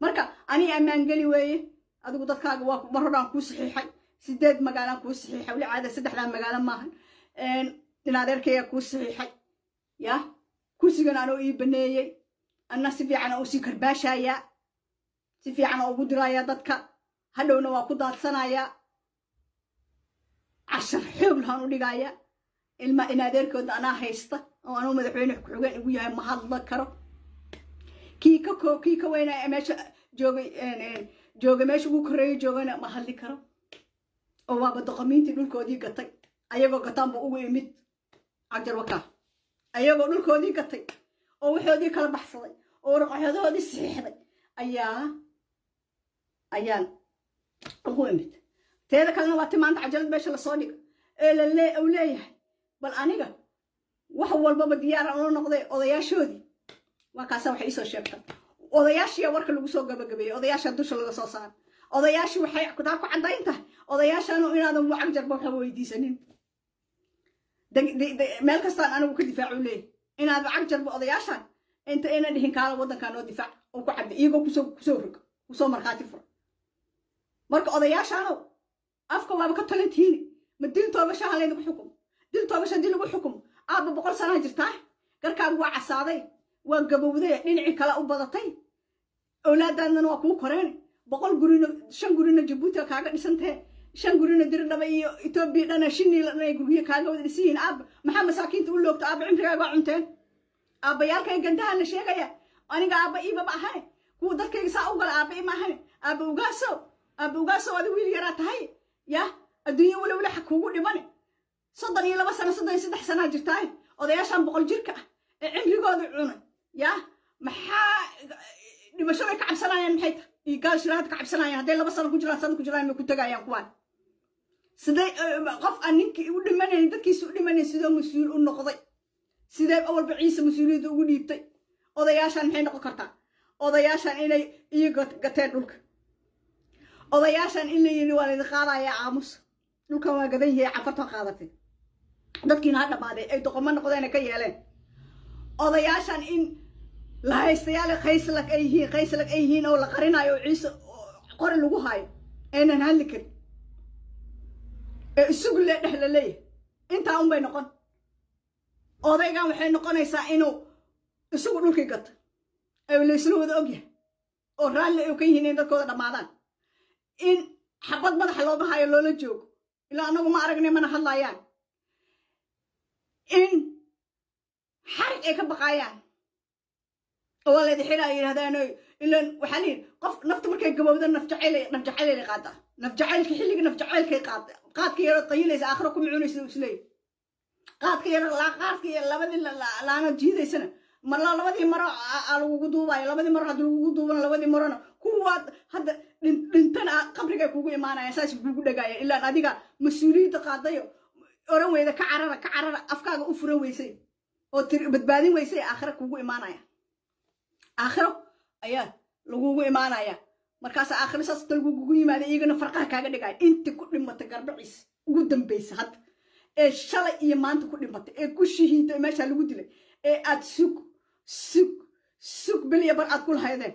marka ani ammaan geli weeye adigu dadkaaga waa mar kuu saxiixay sideed magaalaan kuu saxiixay weli caada saddexdaa magaalo maahan in adeerkaya kuu saxiixay ya? Kursigan anoo ii baneeyey anna si fiican oo sii karbaashayaa si fiican oo ugu dirayaa dadka. Hadhowna waa ku daadsanayaa cashar xoog lahaan u dhigayaa ilma in adeerkooda anaa haysta oo anuu madaxweyne ku-xigeen igu yahay ma hadla karo. Kii ka ko kii ka meesha joogay joogay meesha ugu korreeyay joogana ma hadli karo. Oo waaba doqomiintii dhulkoodii gatay. Ayagoo gataanba ugu imid cajar wakaa ayagoo dhulkoodii gatay. Oo waxoodii kala baxsaday. Oo warqaxyadoodii siixday ayaa ayaan ugu imid teeda kalena waa ti cajalad meesha la soo dhiga ee lale u leeyahay bal aniga wax walbaba diyaaran ula noqday odayaashoodii waa kaasa waxay iisoo sheegta odayaashiya warka lagu soo gabagabeeyey odayaasha dusha laga soo saara odayaashii waxay kutaa ku caddayn tahay odayaashaanu inaadan wacag jarba waxa weydiisanin meel kastaan anigu ka difaacu leeyahy inaad wacag jarba odayaashan inta ayna dhihin kaala waddankaa noo difaac oo ku cadda iyagoo ku soo rog ku soo markhaati fura marka odayaashaanow afka waaba ka talantiini ma dil toogasha ha laynagu xukumo dil toogasha haddii lagu xukumo aabba boqol sanaa jirtaa? Garkaagu waa casaaday waa gabowday dhinacii kale u badatay. Awlaadaadnana waa kuu koreen. Boqol gurina shan gurina jabuuti kaaga dhisantahe shan gurina diridhaba iyo etoobiya dhana shinii dhanay guryo kaaga wada dhisan yihiin. Aabba maxaa masaakiinta u loogta? Aabba cimrigaaga cunteen aabbayaalkay gandaha sheegaya aniga aabba iibaba ahane kuwa dadkayga saa u gala aabba ima ahane aabba aabba ugaasow adi wiil yaraa tahay? Ya adduunyo walowle xa kuugu dhimane soddon iyo laba sano soddon iyo saddex sanaa jirtaaye odayaashan boqol jirka ah ee cimrigooda cunay ya maxaa dhimashaday ka cabsanayaan maxay tahay iyo gaal shiraahad ka cabsanayaan hadday laba sano ku jiraan sana ku jiraan may ku tegayaan kuwaan. Sidee qof aan ninkii u dhimanayn dadkiisa u dhimanayn sidoo mas'uul u noqday? Sidee awalba ciise mas'uuliyadda ugu dhiibtay? Odayaashan maxay noqon kartaa? Odayaashan inay iyo gateen dhulka odayaashan in la yidhi waa laydin qaadayaa aamusa dhulkan waa gadan yahay cafarta qaadatay. Dadkiina ha dhammaaday ay doqomo noqdeen ka yeeleen. Odayaashan in la haystayaal qayslag ay yihiin qayslag ay yihiin oo la qarinayo oo ciise qori lagu haayo aynan hadli karin. Ee isugu lee dheh la leeyahay. Intaa un bay noqon. Odaygan waxay noqonaysaa inuu isagu dhulkii gato. Ee laysla wada ogyahay oo raalli ay ka yihiin in dadkooda dhammaadaan in xabad madaxa looga hayo loola joogo ilaa anagu ma aragnay mana hadlayaan in xarig ay ka baqaayaan oo waa laydi xidhaa yidhahdaan ilan waxaa la yidhi qof nafta markay gabowda nafjacayl qaadaa nafjacaylka xilliga nafjacaylkay qaada qaadka yaroo qayilaysa aakhiro kuma cunaysa isleey qaadka yaro qaadka yar labadii laana jiidaysana ma labadii maro lagugu duubayo labadii maro hadda lagugu duubana labadii marona kuwaad hadda dhintana qabrigay kugu imaanayaan saas kugu dhagaaya ilaan adiga mas'uuliyadda qaadayo oran weyda ka carara ka carara afkaaga u furan weysay. Oo badbaadin weysay aakhira kugu imaanaya. Aakhiro ayaa lagugu imaanaya. Markaas aakhira saas dalgugugu yimaada iyagana farqaha kaaga dhigaya. Intii ku dhimatay garbaciis ugu dambaysa hadda ee shalay iyo maanta ku dhimatay ee ku shihiintay meeshaa lagu dilay. Ee aad sug sug sug beliya bar aad ku lahaydeen.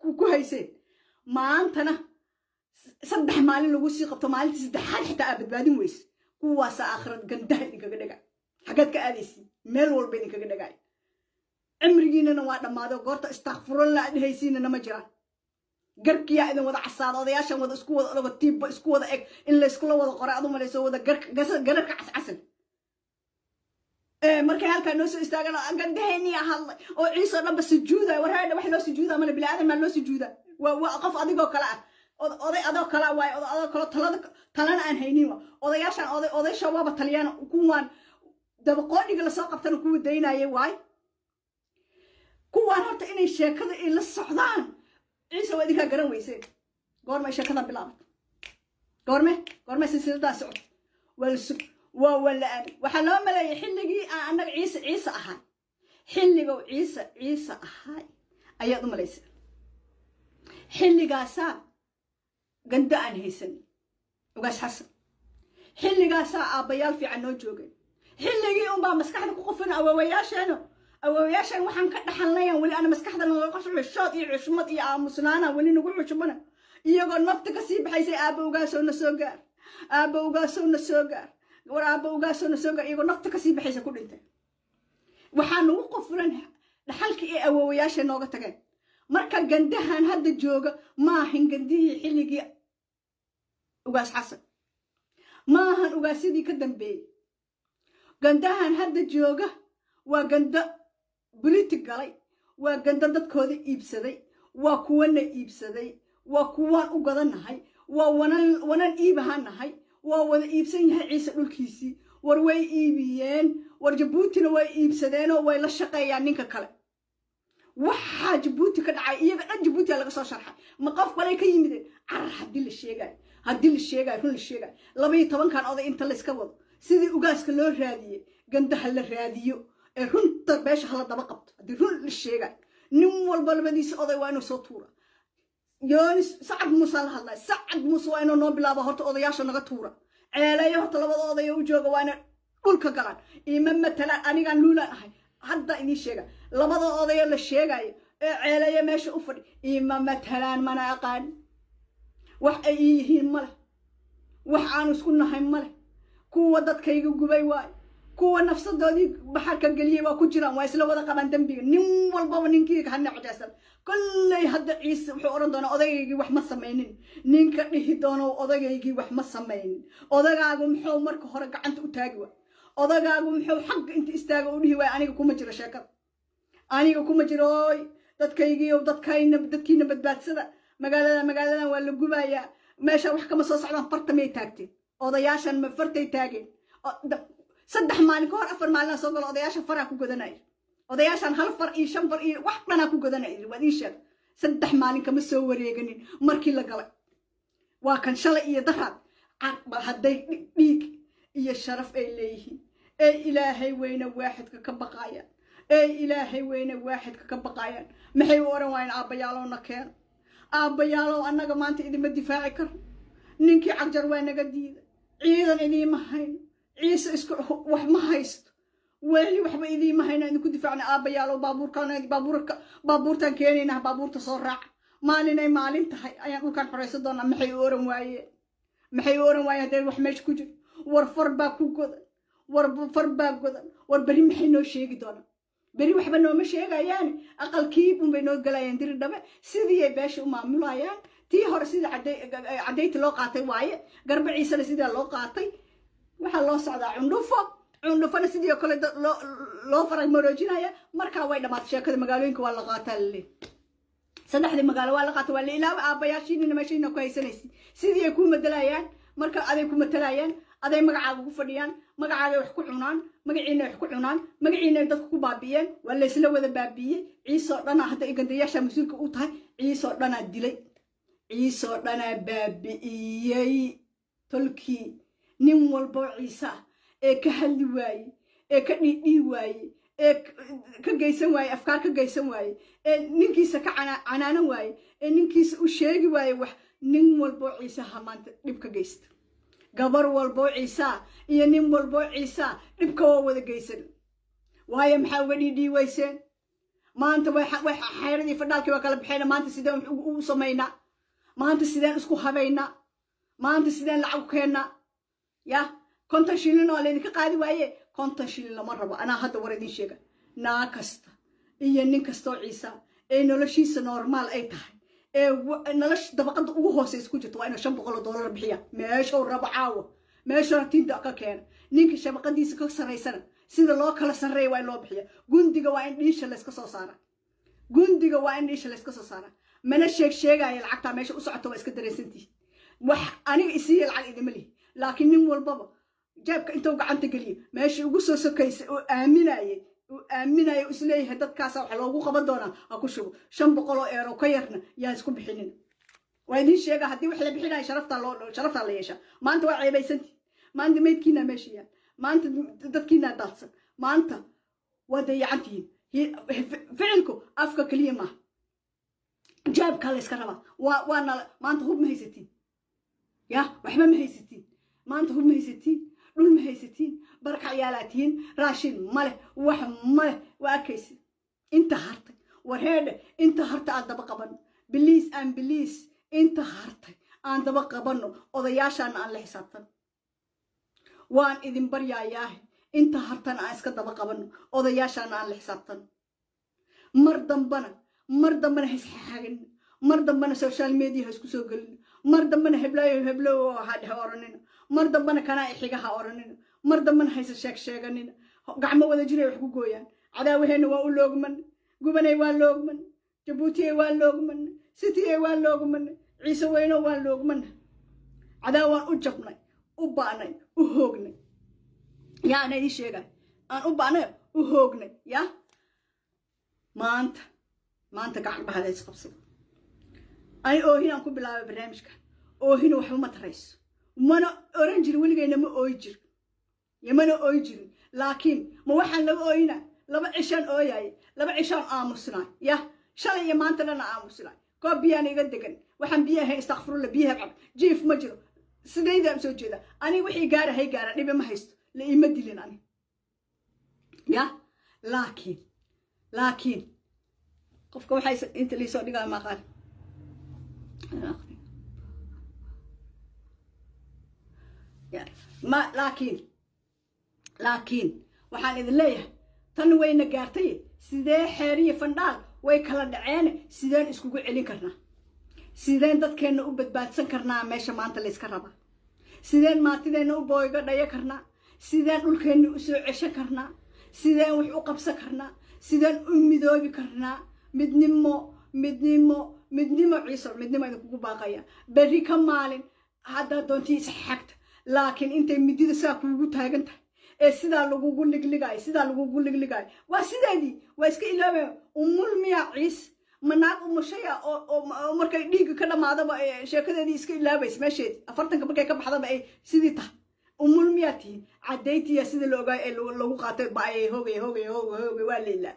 Ku hayseen maantana saddex maalin lagu sii qabto maalintii saddexaad xitaa aa badbaadin weyse. Kuwaasa aakhirad gandaha idinkaga dhigay xaggaad ka aadaysiin meel walba idinkaga dhigay cimrigiinana waa dhammaaday goorta istakfuralla aad dhehaysiinana ma jiraan. Garkiyaa idin wada casaada odayaashan wada isku wada oga tiibba isku wada eg. In layskula wada qoray aad u malayso wada gararka cascasan markay halkaa noo soo istaagan gandaheeniya hadlay oo ciisoo dhanba sujuuda warhaadha wax loo sujuuda male biniaadan maa loo sujuuda waa qof adigoo kale ah. Oday adoo kale waay adoo kale talana aan haynin wa odayaashan oday oday shabaaba taliyaan kuwaan dabaqoodhiga la soo qabtana kuwa daynaaye waay. Kuwaan horta inay sheekada ay la socdaan. Ciise waa idinkaa garan weyseen. Goormay sheekadan bilaabat goorme goormay silsiladaa socota waa waa wala-aan waxaa loo maleeyay xilligii aan annaga ciise ciise ahay. Xilligow ciise ciise ahay. Ayaad u malaysa xilligaasaa gando aan haysan. Ugaas xasan xilligaasaa aabbayaal fiican noo joogay. Xilligii unbaa maskaxda ku qofin awoowayaasheeno awoowayaashan waxaan ka dhaxalnayan weli ana maskaxda nalaga xushood iyo xushmad iyo aamusnaana weli nagu xushmana iyagoo nafta ka sii baxaysay aabba ugaasoo na soo gaar. Aabba ugaasoo na soo gaar. War aabba ugaasoo na soo gaar iyagoo nafta ka sii baxaysa ku dhintay. Waxaa nagu qofulan dhaxalkii ee awoowayaasha nooga tageen marka gandahan hadda jooga maahan gandihii xilligii ugaas xasan. Maahan ugaasyadii ka dambeeyey. Gandahan hadda jooga waa gando bulitig galay waa gando dadkooda iibsaday waa kuwana iibsaday waa kuwaan u gadanahay waa wanan iibahanahay waa wada iibsan yahay ciise dhulkiisii. War way iibiyeen war jabuutina way iibsadeenoo way la shaqeeyaan ninka kale waxaa jabuuti ka dhacay iyaga dhan jabuutia laga soo sharxay. Ma qof balay ka yimideen carar haddii la sheegayo haddii la sheegayo run la sheegayo labaiyo tobankan oday inta layska wado. Sidii ugaaska loo raadiyey gandaha la raadiyo ee runta meesha hala daba qabto haddii run la sheegayo nin walba labadiisa oday waa inuu soo tuura yoonis sacad muuse la hadlay. Sacad muuse waa inuu noo bilaabo horta odayaasha naga tuura. Ceeleeyo horta labada oday u jooga waa ina dhulka galaan. Ima matalaan anigaan luulaan ahay hadda idiin sheega labada odayoo la sheegayo ee ceeleeya meesha u fadhi ima matalaan mana aqaan? Wax ay ii yihiin ma leh. Wax aanu isku nahay ma leh. Kuwa dadkayga gubay waayo kuwa nafsadoodii baxarka geliyey waa ku jiraan waa isla wada qabaan dembiga. Nin walbaba ninkii hana codeysan kolley hadda ciise wuxuu odhan doonaa odayaygii wax ma samaynin. Ninka dhihi doono odayaygii wax ma samaynin. Odagaagu muxuu marka hore gacanta u taagi waay odagaagu muxuu xagga inta istaaga u dhihi waay aniga kuma jiro sheekada aniga kuma jiro oy dadkaygiiyo dadkayna dadkiina badbaadsada magaalada magaaladan waa la gubayaa meesha wax kama soo socdaan farta may taagteen. Odayaashan ma fartay taageen. Saddex maalin ka hor afar maalina soo galo odayaashan faraa ku godanaya odayaashan hal far iyo shan far iyo wax dhanaa ku godanaya waad ii sheeg saddex maalin kama soo wareeganin markii la galay. Waa kan shalay iyo daraad. Hadday dhiig iyo sharaf ay leeyihiin ee ilaahay weyne waaxidka ka baqaayaan. Ee ilaahay weyne waaxidka ka baqaayaan. Maxay u odhan waayeen aabbayaalowna keeno aabbayaalow annaga maanta idinma difaaci karno ninkii cagjar waa naga diida. Ciidan idiima hayno. Ciise isku wax ma haysto. Weli waxba idiima hayno idinku difaacna aabbayaalow baabuurkan baabuurka baabuurtan keenayna baabuurta soo raaca. Maalinay maalin tahay ayaan dhulkan xoraysan doonaa. Maxay u oran waayeen? Maxay u oran waayeen haddee wax meesha ku jiro? War far baa ku godan war far baa godan war beri maxay noo sheegi doonaa beri waxba nooma sheegayaan aqalkiib unbay noo galayaan diri dhabe. Sidiiay beesha u maamulayaan tii hore sidii caddayti loo qaatay waaye garba ciisena sidaa loo qaatay. Waxaa loo socdaa cundhufo cundhufona sidii kale loo farag maroojinaya. Markaa way dhammaatay sheekada magaalooyinka waa la qaataa lale saddexdii magaalo waa la qaatay waa la ilaaba aabbayaashiinina meeshiina ku haysanaysi sidii ay ku matalayaan marka aday ku matalayaan aday magacaaga ku fadhiyaan magacaagay wax ku cunaan magaciinay wax ku cunaan magaciinay dadka ku baabi'iyeen waa laysla wada baabi'iyey ciisoo dhanaa hadda gandayaasha mas'uulka u tahay ciisoo dhanaa dilay. Ciisoo dhanaa baabi'iyey tolkii. Nin walboo ciise ah ee ka hadli waaye ee ka dhiidhii waaye ee ka geysan waaye afkaar ka geysan waaye ee ninkiisa ka canaanan waaye ee ninkiisa u sheegi waaye wax nin walboo ciisaha maanta dhib ka geysta gabar walboo ciisaa iyo nin walboo ciisaa dhibka waa wada geysan. Waayo maxaa uga dhiidhii weyseen maanta xayradii fadhaalkii waa kala baxeyna maanta sideen u samaynaa maanta sideen isku habaynaa maanta sideen lacag u keennaa ya konton shilin oo laydinka qaadi waaye? Konton shilin lama rabo. Anaa hadda war idiin sheega. Naa kasta iyo nin kastoo ciisa ee noloshiisa normaal ay tahay nolosha dabaqada ugu hooseysa ku jirta waa inuu shan boqol oo doolar bixiya. Meeshuu rabo caawa meeshuna tinta ka keena ninka shabaqadiisa ka saraysana sida loo kala sarreeya waa in loo bixiya. Gundiga waa in dhiisha layska soo saara. Gundiga waa in dhiisha layska soo saara. Mana sheeg sheegaya lacagtaa meesha u socota waa iska dareensantihi wax aniga isiiya lacag idima lihi. Laakiin nin walbaba jeebka intuu gacanta geliyo meesha ugu soo sokaysa oo aaminayay aaminayo is leeyahay dadkaasa wax loogu qaban doonaa. Ha ku shubo. Shan boqol oo eero ka yarna yaa isku bixinin. Waa idiin sheega haddii wax la bixinaya sharaftaa la yeeshaa maanta waa ceebaysantii maanta meydkiinaa meesha yaal. Maanta dadkiinaa daadsan. Maanta waa dayacantihiin. Ficilku afka keliya maaha jaabkaa la yska rabaa. Waa waa nala. Maanta hub ma haysatiin ya waxba ma haysatiin maanta hub ma haysatiin dhul ma haysatiin barkacyaalaad tihiin raashin maleh wax maleh waa arkaysa. Inta hartay warheedhe inta harta aan daba qabanno biliis aan biliis inta hartay aan daba qabanno odayaashaana aan la xisaabtan. Waan idin baryayaahe inta hartana aan iska daba qabanno odayaashaana aan la xisaabtan. Mar dambana mar dambana ha isxaxagin mar dambana social media ha isku soo gelin mar dambana heblaayo heblow ha oranina mar dambana kanaa ixiga ha oranina mar dambana hayse sheeg sheeganina gacmo wada jiray wax ku gooyaan. Cadaawaheenna waa u loogman. Gubanay waa loogman. Jabuutiyey waa loogman. Sitiyey waa loogman. Ciise weyno waa loogman. Cadaawaan u jabnay u ba'nay u hoognay. Yaa ana sheegay aan u ba'nay u hoognay. Yaa? Maanta maanta gacan bahada isqabsada ani oohin aan ku bilaabay barnaamijka oohina waxba ma tarayso. Mana oran jirin weligayna ma ooyi jirin. Yomana ooyi jirin. Laakiin ma waxaan laga ooyina laba cishaan ooyaye laba cishaan aamusnaay yah shalay iyo maanta dhana aamusnaay koob biyaan iga degan. Waxaan biyo ahayn istakfirulla biyaha cab. Jiif ma jiro. Sidaydaan soo jeeda aniga wixii gaara hay gaara dhibe ma haysto. La ima dilin ani. Yah laakiin laakiin qofka waxay inta liisoo dhigaa maqaan ma laakiin laakiin waxaan idin leeyahay tan wayna gaartay sidee xeeriyo fandhaal way kala dhaceene sideen iskugu celin karnaa? Sideen dadkeenna u badbaadsan karnaa meesha maanta layska rabaa? Sideen maantideenna u booyga dhayo karnaa? Sideen dhulkeenna u soo cesho karnaa? Sideen wax u qabsan karnaa? Sideen u midoobi karnaa? Midnimo midnimo midnimo ciiso midnimo idinkugu baaqaya. Berri ka maalin haddaa doontii isxagta laakiin intay midida saa kuugu taagan tahay ee sidaa lagugu ligligaayo sidaa lagugu ligligaayo waa sideedii waa iska ilaabaya umul miyaa ciis ma naag umashaya oo markay dhiigga ka dhammaadaba sheekadeedii iska ilaabaysa meesheedii afartanka markay ka baxdaba ay sidii tahay. Umul miyaa tihiin caddaytiya sida la ogaay ee lagu qaatay baayay hoogay hoogay hoogay hoogay waa la ilaa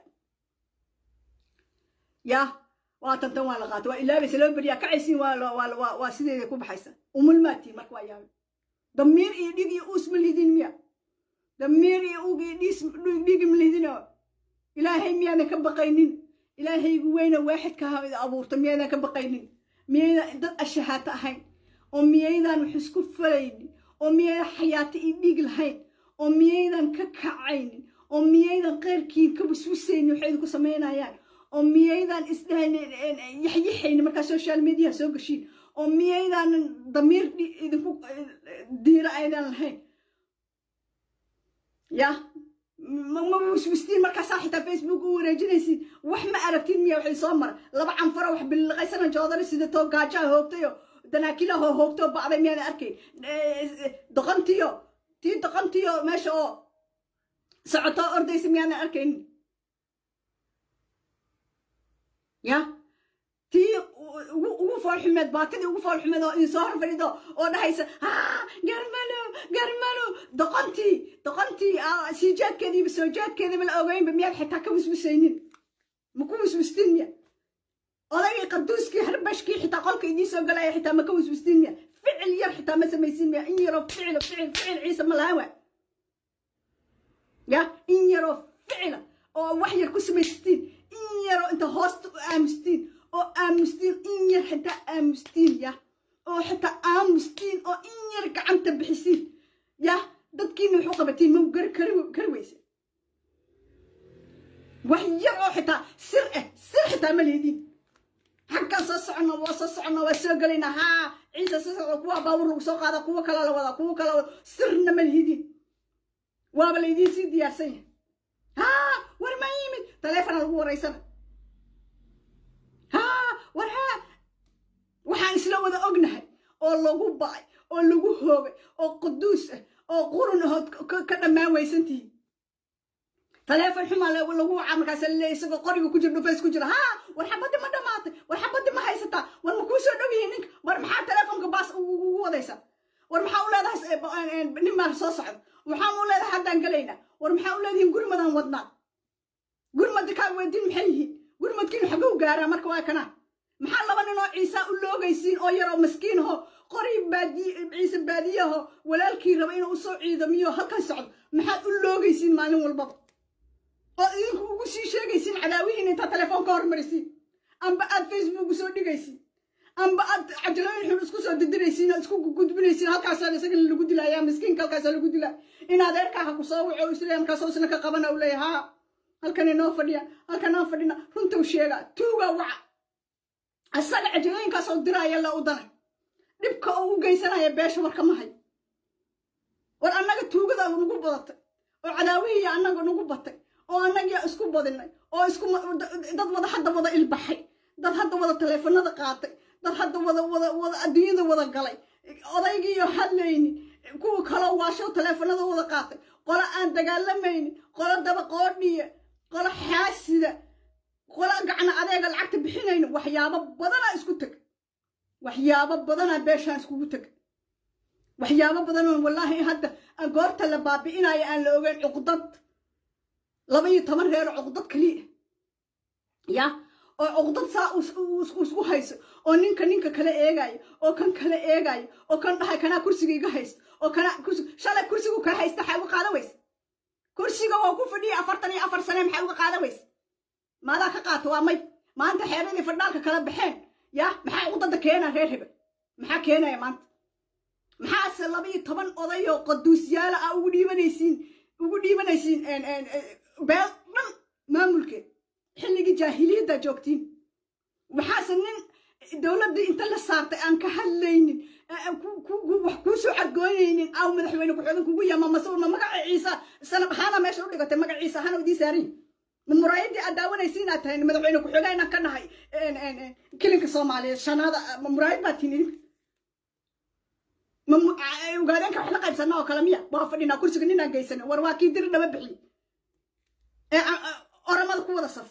yaa waa tantan waa la qaatay waa ilaabaysa laba beriyaa kacaysiin waa sideeda ku baxaysa. Umul maa tihiin marka waa yaabay. Damiir iyo dhig iyo uus ma liidin miya? Damiir iyo ug iyo dhigi ma liidino ilaahay miyaadan ka baqaynin? Ilaahaygu weyna waaxidkaha abuurta miyaydan ka baqaynin? Miyaydan dad ashahaato ahayn oo miyaydan wax isku falaynin oo miyaydan xayaato iyo dhiig lahayn oo miyaydan ka kacaynin oo miyaydan qeyrkiin ka waswisaynin waxay idinku samaynayaan oo miyaydan isdhahayn yaxyaxaynin markaa social mediaha soo gashiin oo miyaydan damiir idinku diiro aydan lahayn. Ya ma wiswistiin markaasaa xitaa facebook u wareejinaysid. Wax ma aragtiin miya waxay soo mara laba canfara wax billiqaysana joodari sida too hoogtayo danaakilaho hoogtoo bacday miyaadan arkayn doqontiyo tii doqontiyo meesha oo socotoo ordaysa miyaadan arkaynin ya tii ugu foolxumeed baatidii ugu foolxumeed oo idin soo hor fadhido oo dhahaysa haa garmalo garmalo doqontii doqontii sii jeedkeediiba soo jeedkeediiba la ogeynba miyaad xitaa ka wiswisaynin ma ku wiswistin miya odaygii qaduuskii harbashkii xitaa qolka idiin soo galaya xitaa ma ka wiswistin miya ficil yar xitaa ma samaysin miya in yaroo ficilo ficil ficil ciise ma lahan waa ya in yaroo ficila oo wax yar ku samaystiin in yaroo inta hoosta u aamustiin oo aamustiin in yar xitaa aamustiin ya. Oo xitaa aamustiin oo in yar gacanta bixisiin ya. Dadkiina wuxuu qabatiin ma gari kari weyse. Wax yar oo xitaa sir ah sir xitaa ma leediin xaggaan soo soconna waa soo soconna waa soo gelaynaa haa ciise soo socda kuwa baawur lagu soo qaada kuwa kala la wadaa kuwa kala wada. Sirna ma leediin waaba laydiin sii diyaarsan yahay. Haa yimid taleefona lagu waraysana haa war haa waxaan isla wada ognahay oo lagu ba'ay oo lagu hoogay oo quduus ah oo qurun ahood ka dhammaan waysantihiin taleefon xumaa lagu wacaa markaasa laleeya isagoo qoriga ku jira dhufays ku jira. Haa war xabaddi ma dhammaatay war xabaddi ma haysataa. War ma kuu soo dhow yihiin ninka? War maxaa taleefonka baas ugu wadaysaa war maxaa u leedahay nin maa soo socda? Waxaan u leedahay haddaan gelaynaa war maxaa u leedihiin gurmadaan wadnaa gurmadda kaa weydiin maxay yihiin? Gurmadkiinu xaguu gaaraa marka waa kanaa maxaa laba nin oo ciisa u loogaysiin oo yaroo maskiin aho qori baadiy ciise baadiyaho walaalkii raba inuu u soo ciidamiyo halkan socdo? Maxaad u loogaysiin maalin walbaba oo idinku ugu sii sheegaysiin cadaawihiin intaad telefoon ka hormarisiin. Amba aad facebook soo dhigaysiin. Amba aad cajalooyin xun isku soo didiraysiin oo isku gudbinaysiin. Halkaasaan isagana lagu dilaayaa miskiinka halkaasa lagu dilaa. In adeerkaaha ku soo waco isle markaasoo isna ka qabana u leeya haa halkan inoo fadhiya halkan aan fadhina runta u sheegaa tuugaa waca asaga cajalooyinkaasoo diraaya la u danay. Dhibka oo u geysanaya beesha warka mahay war annaga tuugada nagu badatay oo cadaawihiiya annaga nagu batay oo annagiya isku badinay oo isku dad wada hadda wada ilbaxay dad hadda wada taleefanada qaatay dad hadda wada adduunyada wada galay odaygiiyo hadlaynin kuwa kaloo waasho taleefanada wada qaatay qolo aan dagaalamaynin qolo daba qoodhiya qolo xaasida. Qolo gacna adeega lacagta bixinayno waxyaabo badanaa isku teg waxyaabo badanaa beeshaan iskugu teg waxyaabo badanoon wallaahi hadda goorta la baabi'inayo aan la ogeyn cuqdad. Laba iyo toban reero cuqdad keliya ya? Oo cuqdad saa isku hayso. Oo ninka ninka kala eegayo oo kan kala eegayo oo kan dhahay kanaa kursiga iga haysta oo kanaa kursi shalay kursigu kala haysta maxaa uga qaadan weysa kursiga waa ku fadhiya afartan iyo afar sane maxaa uga qaadan weysa maadaa ka qaato waa may maanta xeeradii fadhaalka kala baxeen. Ya maxaa cuqdada keenaa reer hebel? Maxaa keenaya maanta? Maxaase laba iyo toban odayoo qaduusyaala ah ugu dhiibanaysiin ugu dhiibanaysiin beel dhan maamulkeed? Xilligii jaahiliyadda joogtiin. Waxaase nin dowladdii inta la saartay aan ka hadlaynin wax kuu soo cadgoynaynin aw madaxweyne ku-xigeen kugu yama masuulma magaca ciisa sanab ahaana meesha u dhigatay. Magac ciisa ahaana idiin saariin. Mid muraayadii aad daawanaysiin aad tahay madaxweyne ku-xigeenaan ka nahay. Kilinka soomaaliyeed shanaada muraayad baa idinka ugaadeenka wax la qaybsana oo kale miya? Waa fadhinaa kursiga ninaan geysana war waa kii diri dhaba bixiy ee oramada ku wada saf.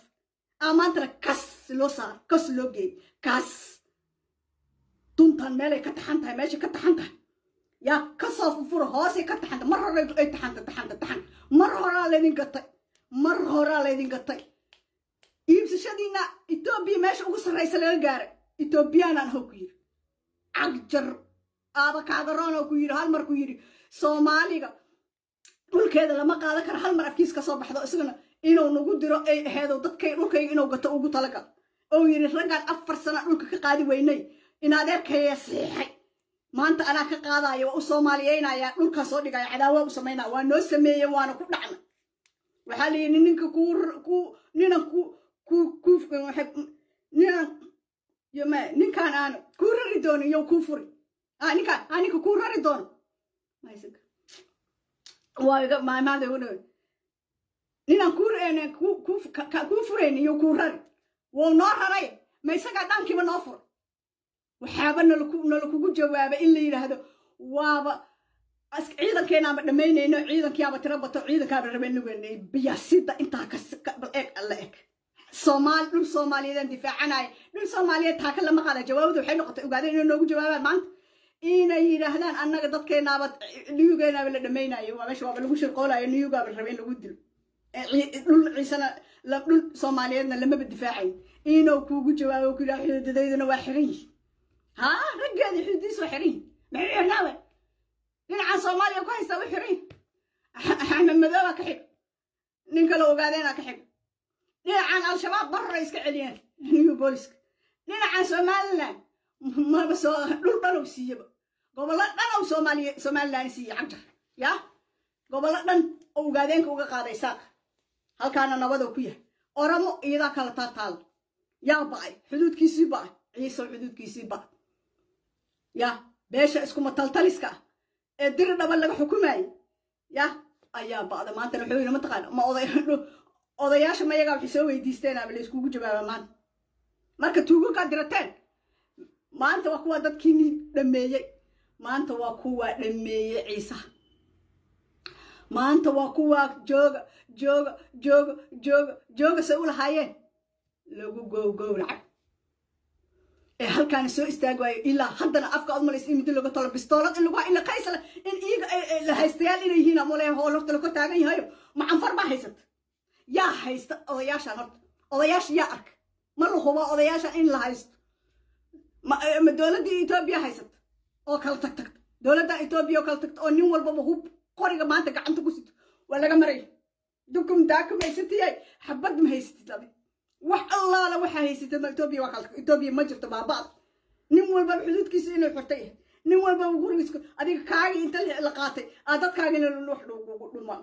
Aa maantana kas loo saaro kas loo geey kas duntan meelay ka taxan tahay meeshay ka taxan tahay yaa ka soo fufuro hoosay ka taxanta mar hore ay taxanta taxanta taxan mar horaa laydin gatay mar horaa laydin gatay iibsashadiina etoobiya meesha ugu sarraysa laga gaaray etoobiyaanan how ku yiri cagjar aaba kaagaroon oo ku yidhi hal ku yidhi soomaaliga dhulkeeda lama qaadan karo hal mar afkiis ka soo baxdo isagana inuu nagu diro ay aheedo dadkay dhulkayga inuu gato ugu talagal oo yidhi raggaan afar sana dhulka ka qaadi weynay in adeerkaya siixay maanta anaa ka qaadaya waa u soomaaliyeynaya dhulkaa soo dhigaya cadaawa u samaynaya waa noo sameeye waana ku dhacna. Waxaa la yidhi ninka yome ninkaan aan kuu rari doonin yow kuu furi. Ninkaan aa ninka kuu rari doono waaga maamaada u dhawe ninaan kuu kuu furayni yow kuu rari. Wou waxaaba nala kugu jawaaba in la yidhaahdo waaba ciidankeenaaba dhammaynayno ciidankiyaaba tiro bato ciidankaaba rabanugeenay biyaasida intaa bal eeg alla eg soomaali dhul soomaaliyeedaan difaacanaya dhul soomaaliyeed taaka lama qaada jawaabada waxay noqotay ogaadeen inay noogu jawaabaan. Maanta inay yidhaahdaan annaga dadkeenaaba niyugeenaaba la dhamaynayo waa meesha waaba lagu shirqoolayo niyugaaba raba in lagu dilo. Dhul ciisana dhul soomaaliyeedna lamaba difaacayn. Inuu kuugu jawaabo ku yidhaha xuduudadeyduna waa xiran yihiin haa raggeeda xuduudiis waa xiran yihiin maxay xirnaawe dhinacan soomaaliya ku haystaa u xiran yihiin axmed madooba ka xig nin kale ogaadeenaa ka xig dhinacan al-shabaab barra iska celiyeen. New booliska dhinacan somaliland maba soo dhul dhanow siiyaba. Gobollo dhanow soomaaliya somaliland siiye cagjar yaa gobollo dhan oo ogaadeenka uga qaaday saaq. Halkaana nabadoo ku yahay. Oramo iyadaa kala taataalo yaa yaa beesha iskuma taltaliska? Ah ee diri dhaba laga xukumaayay yaa ayaa ba'da maantana wuxuu yidhi mataqaana ma oday odayaasha mayagaa waxay soo weydiisteenaaba la iskugu jawaaba maanta? Marka tuugakaa dirateen maanta waa kuwa dadkiini dhameeyey maanta waa kuwa dhameeyey ciisaha maanta waa kuwaa jooga jooga jooga jooga jooga say u lahaayeen lagu gowgowracay. ee halkaana soo istaagi waayo ilaa haddana afka ad malaysa in muddo laga tolo bistoolad in lagu ila kaysla in iyaga la haystayaal inay yihiin amale hool horta laka taagan yahayo macanfar baa haysata yaa haysta odayaashan horta odayaasha yaa arka. Ma la hubaa odayaashan in la haysto? Ma dowladdii etoobiya haysata oo kala tag tagta dowladda etoobiya oo kala tagta oo nin walbaba hub qoriga maanta gacanta ku sito waa laga maraya dukum daakum haysatiyay xabad ma haysatid adi wax allaala waxaa haysatid ma etoobiya waa etoobiya ma jirto baaba'da nin walbaba xuduudkiisa inay yahay nin walbaba gurigiis adiga kaagii inta la qaatay aa dadkaagina wax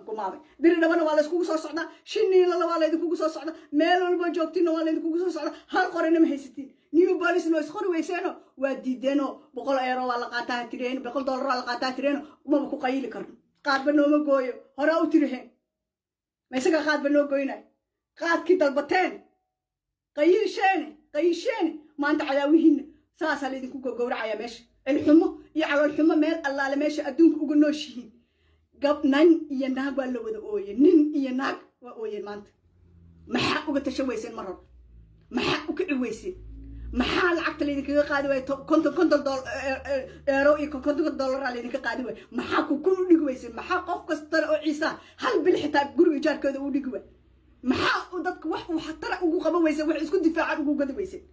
gumaaday. Biri dhabana waa layskugu soo socdaa shiniilana waa laydinkugu soo socdaa meel walba joogtina waa laydinkugu soo socdaa. Hal qorina ma haysatiin new bolisna waa isqori weyseeno waa diideenoo boqol eero waa la qaataa tireen boqol dollar waa la qaataa tireeno maba ku qayili karno. Qaadba nooma gooyo horaa u tiriheen ma isagaa qaadba noo goynay qaadkii dalbateen qayilsheene qayilsheene maanta cadaawihiinna saasaa laydinku gogowracaya meesha. Cilxumo iyo caloolxumo meel allaale meesha adduunka uga nooshihiin. Gab nin iyo naag waa la wada ooye nin iyo naag waa ooyeen maanta. Maxaa uga tashan weyseen mar hore maxaa u kici weyseen maxaa lacagta laydinkaga qaadi waaya konton konton eero iyo konton dollaraa laydinka qaadi waaya maxaa kukun u dhigi weyseen? Maxaa qof kastana oo ciisaa hal bil xitaa guriga ijaarkooda u dhigi waay maxaa dadka wax uu xatara ugu qaban weyseen wax isku difaacaan ugu gadi weyseen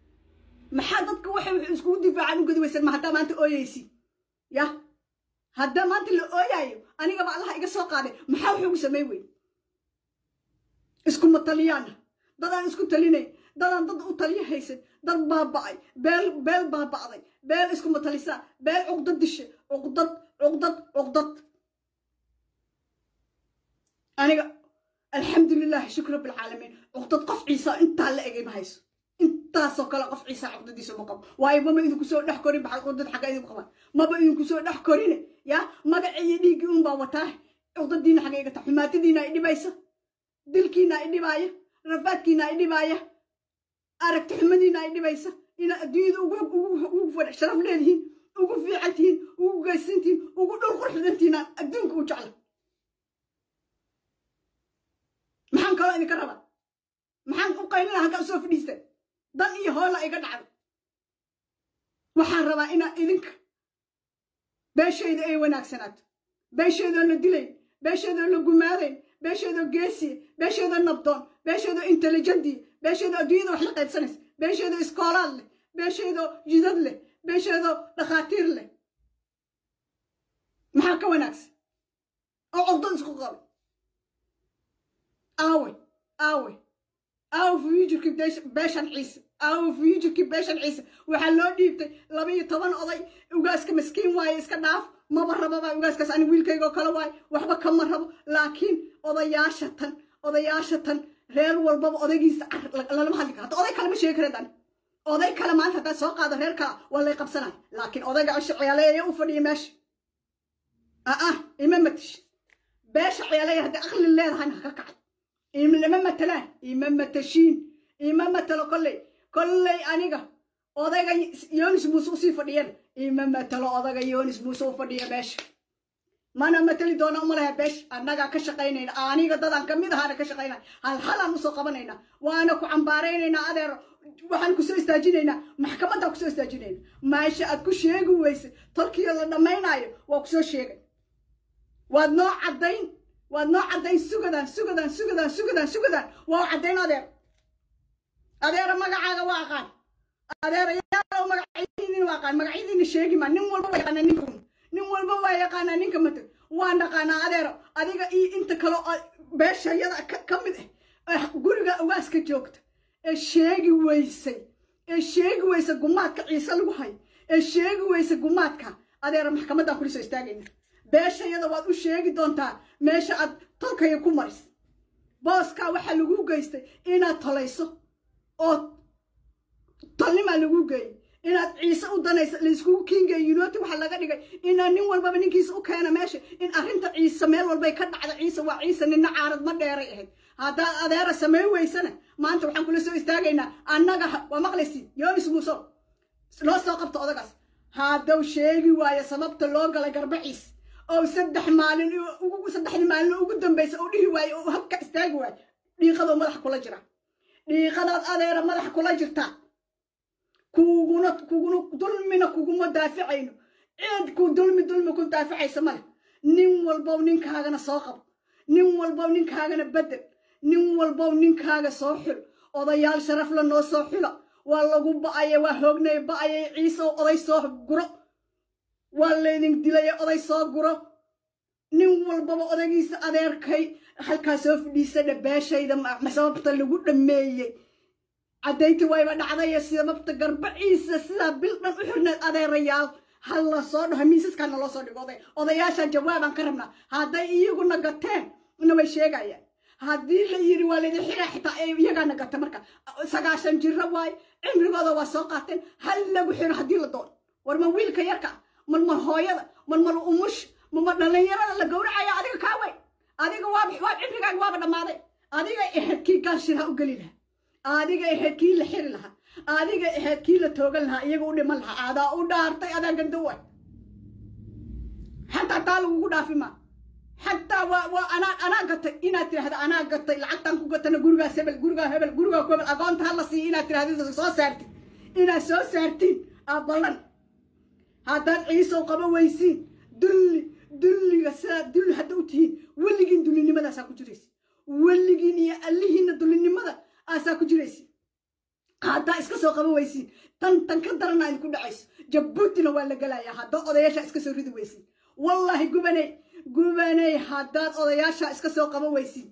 maxaa dadka wax iskugu difaacaan u gadi weyseen ma haddaa maanta ooyeysi ya? Haddaa maanta la ooyaayo? Anigaba allaha iga soo qaaday. Maxaa wax ugu samayn weyn? Iskuma taliyaana dadaan isku talinay? Dadaan dad u taliyo haysan dad baaba'ay beel beel baaba'day beel iskuma talisaa beel cuqdad dishe? Cuqdad cuqdad cuqdad. Aniga rabbilcaalamiin cuqdad qof ciisa intaa la egay ma hayso. Intaasoo kale qof ciisa cuqdadiisa ma qabo waayo maba idinku soo dhex korin baxad cuqdad xagga idinku qaban maba idinku soo dhex korine ya? Magaci iyo dhiiggii unbaa wataa. Cuqdadiina xagga igata xumaatadiina i dhibaysa dilkiina i dhibaaya. Rafaadkiina i dhibaaya. Aragti xumadiina ay dhibaysa ina adduunyada ugu sharaf leedihiin ugu fiican tihiin ugu geysantihiin ugu dhul qurxudantihiin adduunka u jecla kaloo idinka rabaa maxaan u qaylina halkaa u soo fadhiisteen dan iyo hoola iga dhacday waxaan rabaa inaa idinka beeshayda ay wanaagsanaato. Beeshaydoo la dilayn beeshaydoo la gumaadayn beeshaydoo geesiya beeshaydoo nabdoon beeshaydoo intelligendiya beesheedoo adduunyada wax la qaybsanaysa beesheedoo iskoolaad leh beesheedoo jidad leh beesheedoo dhakhaatiir leh. Maxaa ka wanaagsan? Oo cogdad isku qabay aawe aawe aawe fuyujirkii beeshan ciise aawe fuyujirkii beeshan ciise. Waxaa loo dhiibtay laba iyo toban oday ugaaska maskiin waaye iska dhaaf maba rababa ugaaskaas ani wiilkayga oo kale waaye waxba kama rabo laakiin odayaasha tan odayaasha tan reer walbaba odaygiisa lalama hadli karo oday kale ma sheegi kara dan oday kale maanta haddaa soo qaado reer kala waa lay qabsanaya laakiin odayga cisho ciyaaleeya u fadhiya meesha aa ima matish beesha ciyaaleeya haddii aqli leedahayna haka kacay ima matalaan ima matashiin ima matalo kolley kolley aniga odayga yonis muuse u sii fadhiyan ima matalo odayga yonis muuse u fadhiya meesha mana mateli doona umalaha beesh annagaa ka shaqaynayna aniga dadaan ka mid ahaana ka shaqaynaya hal halaan u soo qabanayna waana ku cambaaraynaynaa adeer waxaan ku soo istaajinaynaa maxkamaddaan ku soo istaajinayna. Maasha aad ku sheegi weysay tolkiyo la dhammaynaayo waa ku soo sheegay. Waad noo caddayn waad noo caddayn sugadaan sugadaan sugadaan sugadaan sugadaan waa caddayn adeer adeera magacaaga waa aqaan adeera yaalow magacyadiin waa aqaan magacyadiina sheegi ma nin walba waa yaqaanaa ninka nin walba waa yaqaanaa ninka mata waan dhaqaanaa adeero adiga iyo inta kale oo beeshayada ka mid ah guriga ugaaska joogta ee sheegi weysay ee sheegi weysa gumaadka ciise lagu hay ee sheegi weysa gumaadka adeera maxkamaddaan kula soo istaagayna beeshayada waad u sheegi doontaa meesha aad tolkaya ku maris booskaa waxaa lagu geystay inaad tolayso oo tolnimaa lagu geeyey inaad ciise u danaysa layskugu kiingeeyo yunuoti waxaa laga dhigay inaa nin walbaba ninkiisa u keena meesha in arrinta ciise meel walbay ka dhacda ciise waa ciise nina caarad ma dheeray ahayd. Haddaad adeera samayn weysana maanta waxaan kula soo istaagaynaa annaga waa maqlaysi yoonis muuso loo soo qabto odagaas. Haddaw sheegi waayo sababta loo galay garbaciis oo saddex maalin saddexdii maalin ugu dambaysa oo dhihi waayo oo habka istaagi waayo dhiiqadoo madax kula jira. Dhiiqadaad adeera madax kula jirtaa kuguna kuguna dulmina kuguma daaficayno. Cid ku dulmi dulmi ku daaficaysa male nin walbow ninkaagana soo qabo. Nin walbow ninkaagana bedel. Nin walbow ninkaaga soo xul. Odayaal sharafla noo soo xula. Waa lagu ba'aya waa hoognay ba'ayay ciise oday soo guro waa laydin dilaya oday soo guro. Nin walbaba odaygiisa adeerkay halkaa soo fadhiisadha beeshayda sababta lagu dhammeeyey caddayntii wayba dhacdaya sababta garbaciisa sidaa bil dhan u xirneed adeerayaal. Ha la soo dhaho miisaskaana loo soo dhigo oday. Odayaasha jawaabaan ka rabnaa hadday iyaguna gateen na way sheegayaan. Haddii la yidhi waa laydin xiraa xitaa iyagaana gata marka sagaashan jiro waaye cimrigooda waa soo qaateen hal lagu xiro haddii la doono war ma wiilka yarka mar mar hooyada mar mar umush mama dhallinyarada la gowracaya adiga kaa wey adiga waa cimrigaaga waaba dhammaaday. Adiga ahayd kii gaashiraha u geli lahaa adiga ahayd kii la xiri lahaa adiga ahayd kii la toogan lahaa iyaga u dhiman lahaa adaa u dhaartay adaa gandawa xataa taa lagugu dhaafi maa xataa waa anaa gatay inaad tirahda anaa gatay lacagtaan ku gatana gurigaas hebel gurigaa hebel gurigaa ku hebel agoonta hala siiya inaad tirahda soo saartid. Inaad soo saartiin aa ballan haddaad ciisow qaba weysiin dulli dulliga sidaa dulli hadda u tihiin weligiin dullinimadasaa ku jiraysa weligiin iyo allihiinna dullinimada aasaa ku jiraysa haddaa iska soo qaba weysiin tan tan ka daranaa idinku dhacayso. Jabuutina waa la gelayaa haddaa odayaashaa iska soo ridi weysiin wallaahi gubanay gubanay haddaad odayaashaa iska soo qaba weysiin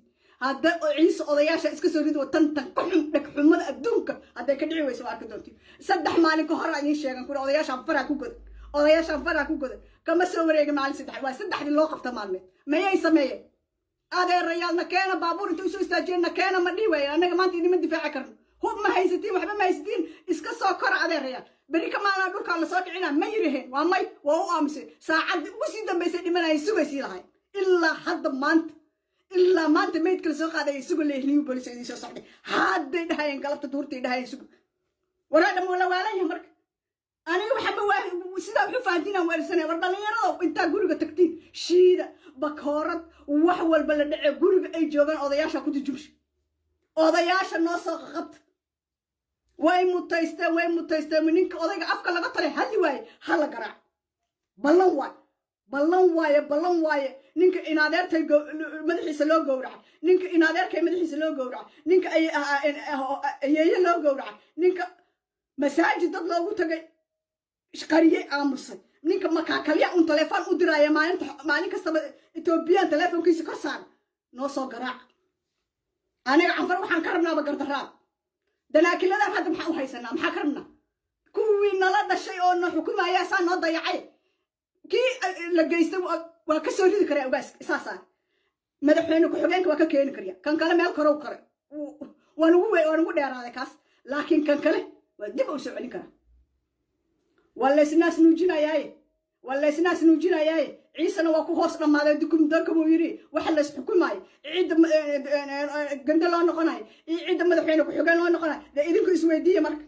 hadda ciise odayaasha iska soo ridi tan tan ka xun dhegxumada adduunka hadday ka dhici weyso waa arki doontiin saddex maalin ka hor idiin sheegan kuri odayaashaan faraa ku godan odayaashaan faraa ku godan kama soo wareegin maalin saddex waa saddexdii loo qabta maalmeed mayay sameeyeen adeerayaal na keena baabuur inta u soo istaajiyeen na keena ma dhihi waayen annaga maanta idinma difaaci karno hub ma haysatiin waxba ma haysatiin iska soo kora adeerayaal beri ka maalina dhulkaa la soo dhicina ma yiraheen waa may waa u aamuseen saacaddii ugu sii dambaysay dhimanayay sugaysii lahayn ilaa hadda maanta ilaa maanta maydka la soo qaadaya suga leehliyu booliska idiin soo socday hadday dhahayeen galabta duurtay dhahayeen suga waraadha ma la waalaya marka aniga waxaba waa sidaa wuxu fahantiinaan weelsanaya war dhallinyarada intaa guriga tagtiin shiida bakoorad wax walba la dhace guriga ay joogaan odayaasha ku jujubsha odayaasha noo soo qaqabta way mutaysteen way mutaysteen ninka odayga afka laga talay hadli waaye hala garaac ballan waaye ballan waaye ballan waaye ninka inadeertay madaxiisa loo gowraca ninka inadeerkay madaxiisa loo gowraca ninka ayeeye loo gowraca ninka masaajid dad loogu tagay qariyey aamusay. Ninka makaakalya un telefoon u diraya maalin kastaba etoobiyaan telefoonkiisa kor saara noo soo garaaca aniga canfar waxaan ka rabnaaba gardaraad danaakiladan hadda maxaan u haysanaa maxaa ka rabnaa? Kuwii nala dhashay oo na xukumayaa saa noo dayacay. Kii la geystay waa ka soo ridi karaa ogaaska isaasaa madaxweyne ku-xigeenka waa ka keeni karya kan kale meel karow kare. Waa nugu dheeraaday kaas. Laakiin kan kale waa dib u soo celin karaa waa laysnaas nuujinayaaye waa laysnaas nuujinayaaye ciisena waa ku hoos dhammaaday dukumdarka buu yidhi. Waxa lays xukumaayo cidda ganda loo noqonayo iyo cidda madaxweyne ku-xigeen loo noqonayo dee idinku isweydiiya marka.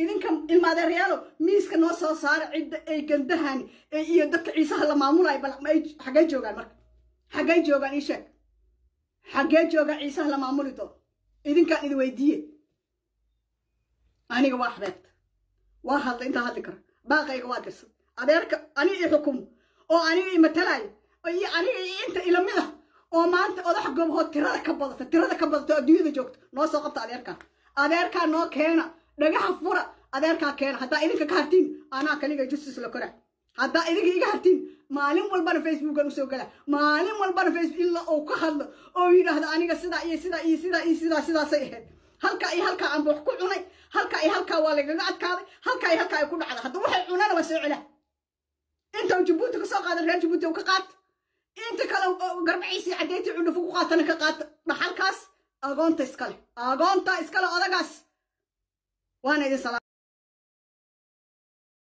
Idinka ilmaadeeryaalo miiska noo soo saara cidda ay gandahani iyo dadka ciisaha la maamulayo bal xaggee joogaan marka. Xaggee joogaan ii sheeg. Xaggee joogaan ciisaha la maamuli doono. Idinkaan idi weydiiye. Aniga waa xabeed waa hadla intaa hadli kara baaqayga waa dirsan adeerka aniga i xukumo oo aniga i matalaayo iyo aniga iyo inta ilamid ah oo maanta odax gobahood tirada ka badata tirada ka badato adduunyada joogto noo soo qabta adeerkaa adeerkaa noo keena dhagaha fura adeerkaa keena haddaa idinka ka hartiin anaa kaliga justice la koraa haddaa idinka iga hartiin maalin walbana facebookan u soo gala maalin walbana facebook illa uu ka hadlo oo yidhaahdo aniga sidaa iyo sidaa iyo sidaa iyo sidaa sidaasay ahayd halkaa iyo halkaa aan wax ku cunay halkaa iyo halkaa waa lagaga adkaaday halkaa iyo halkaa ay ku dhacday. Hadda waxay cunana waa soo celaa inta uu jabuuti ka soo qaadan reer jabuuti uu ka qaata inta kale garbaciisii caddeyntii cudhufu ku qaatana ka qaata dhaxalkaas agoonta iskale agoonta iskale odagaas. Waana idin salaam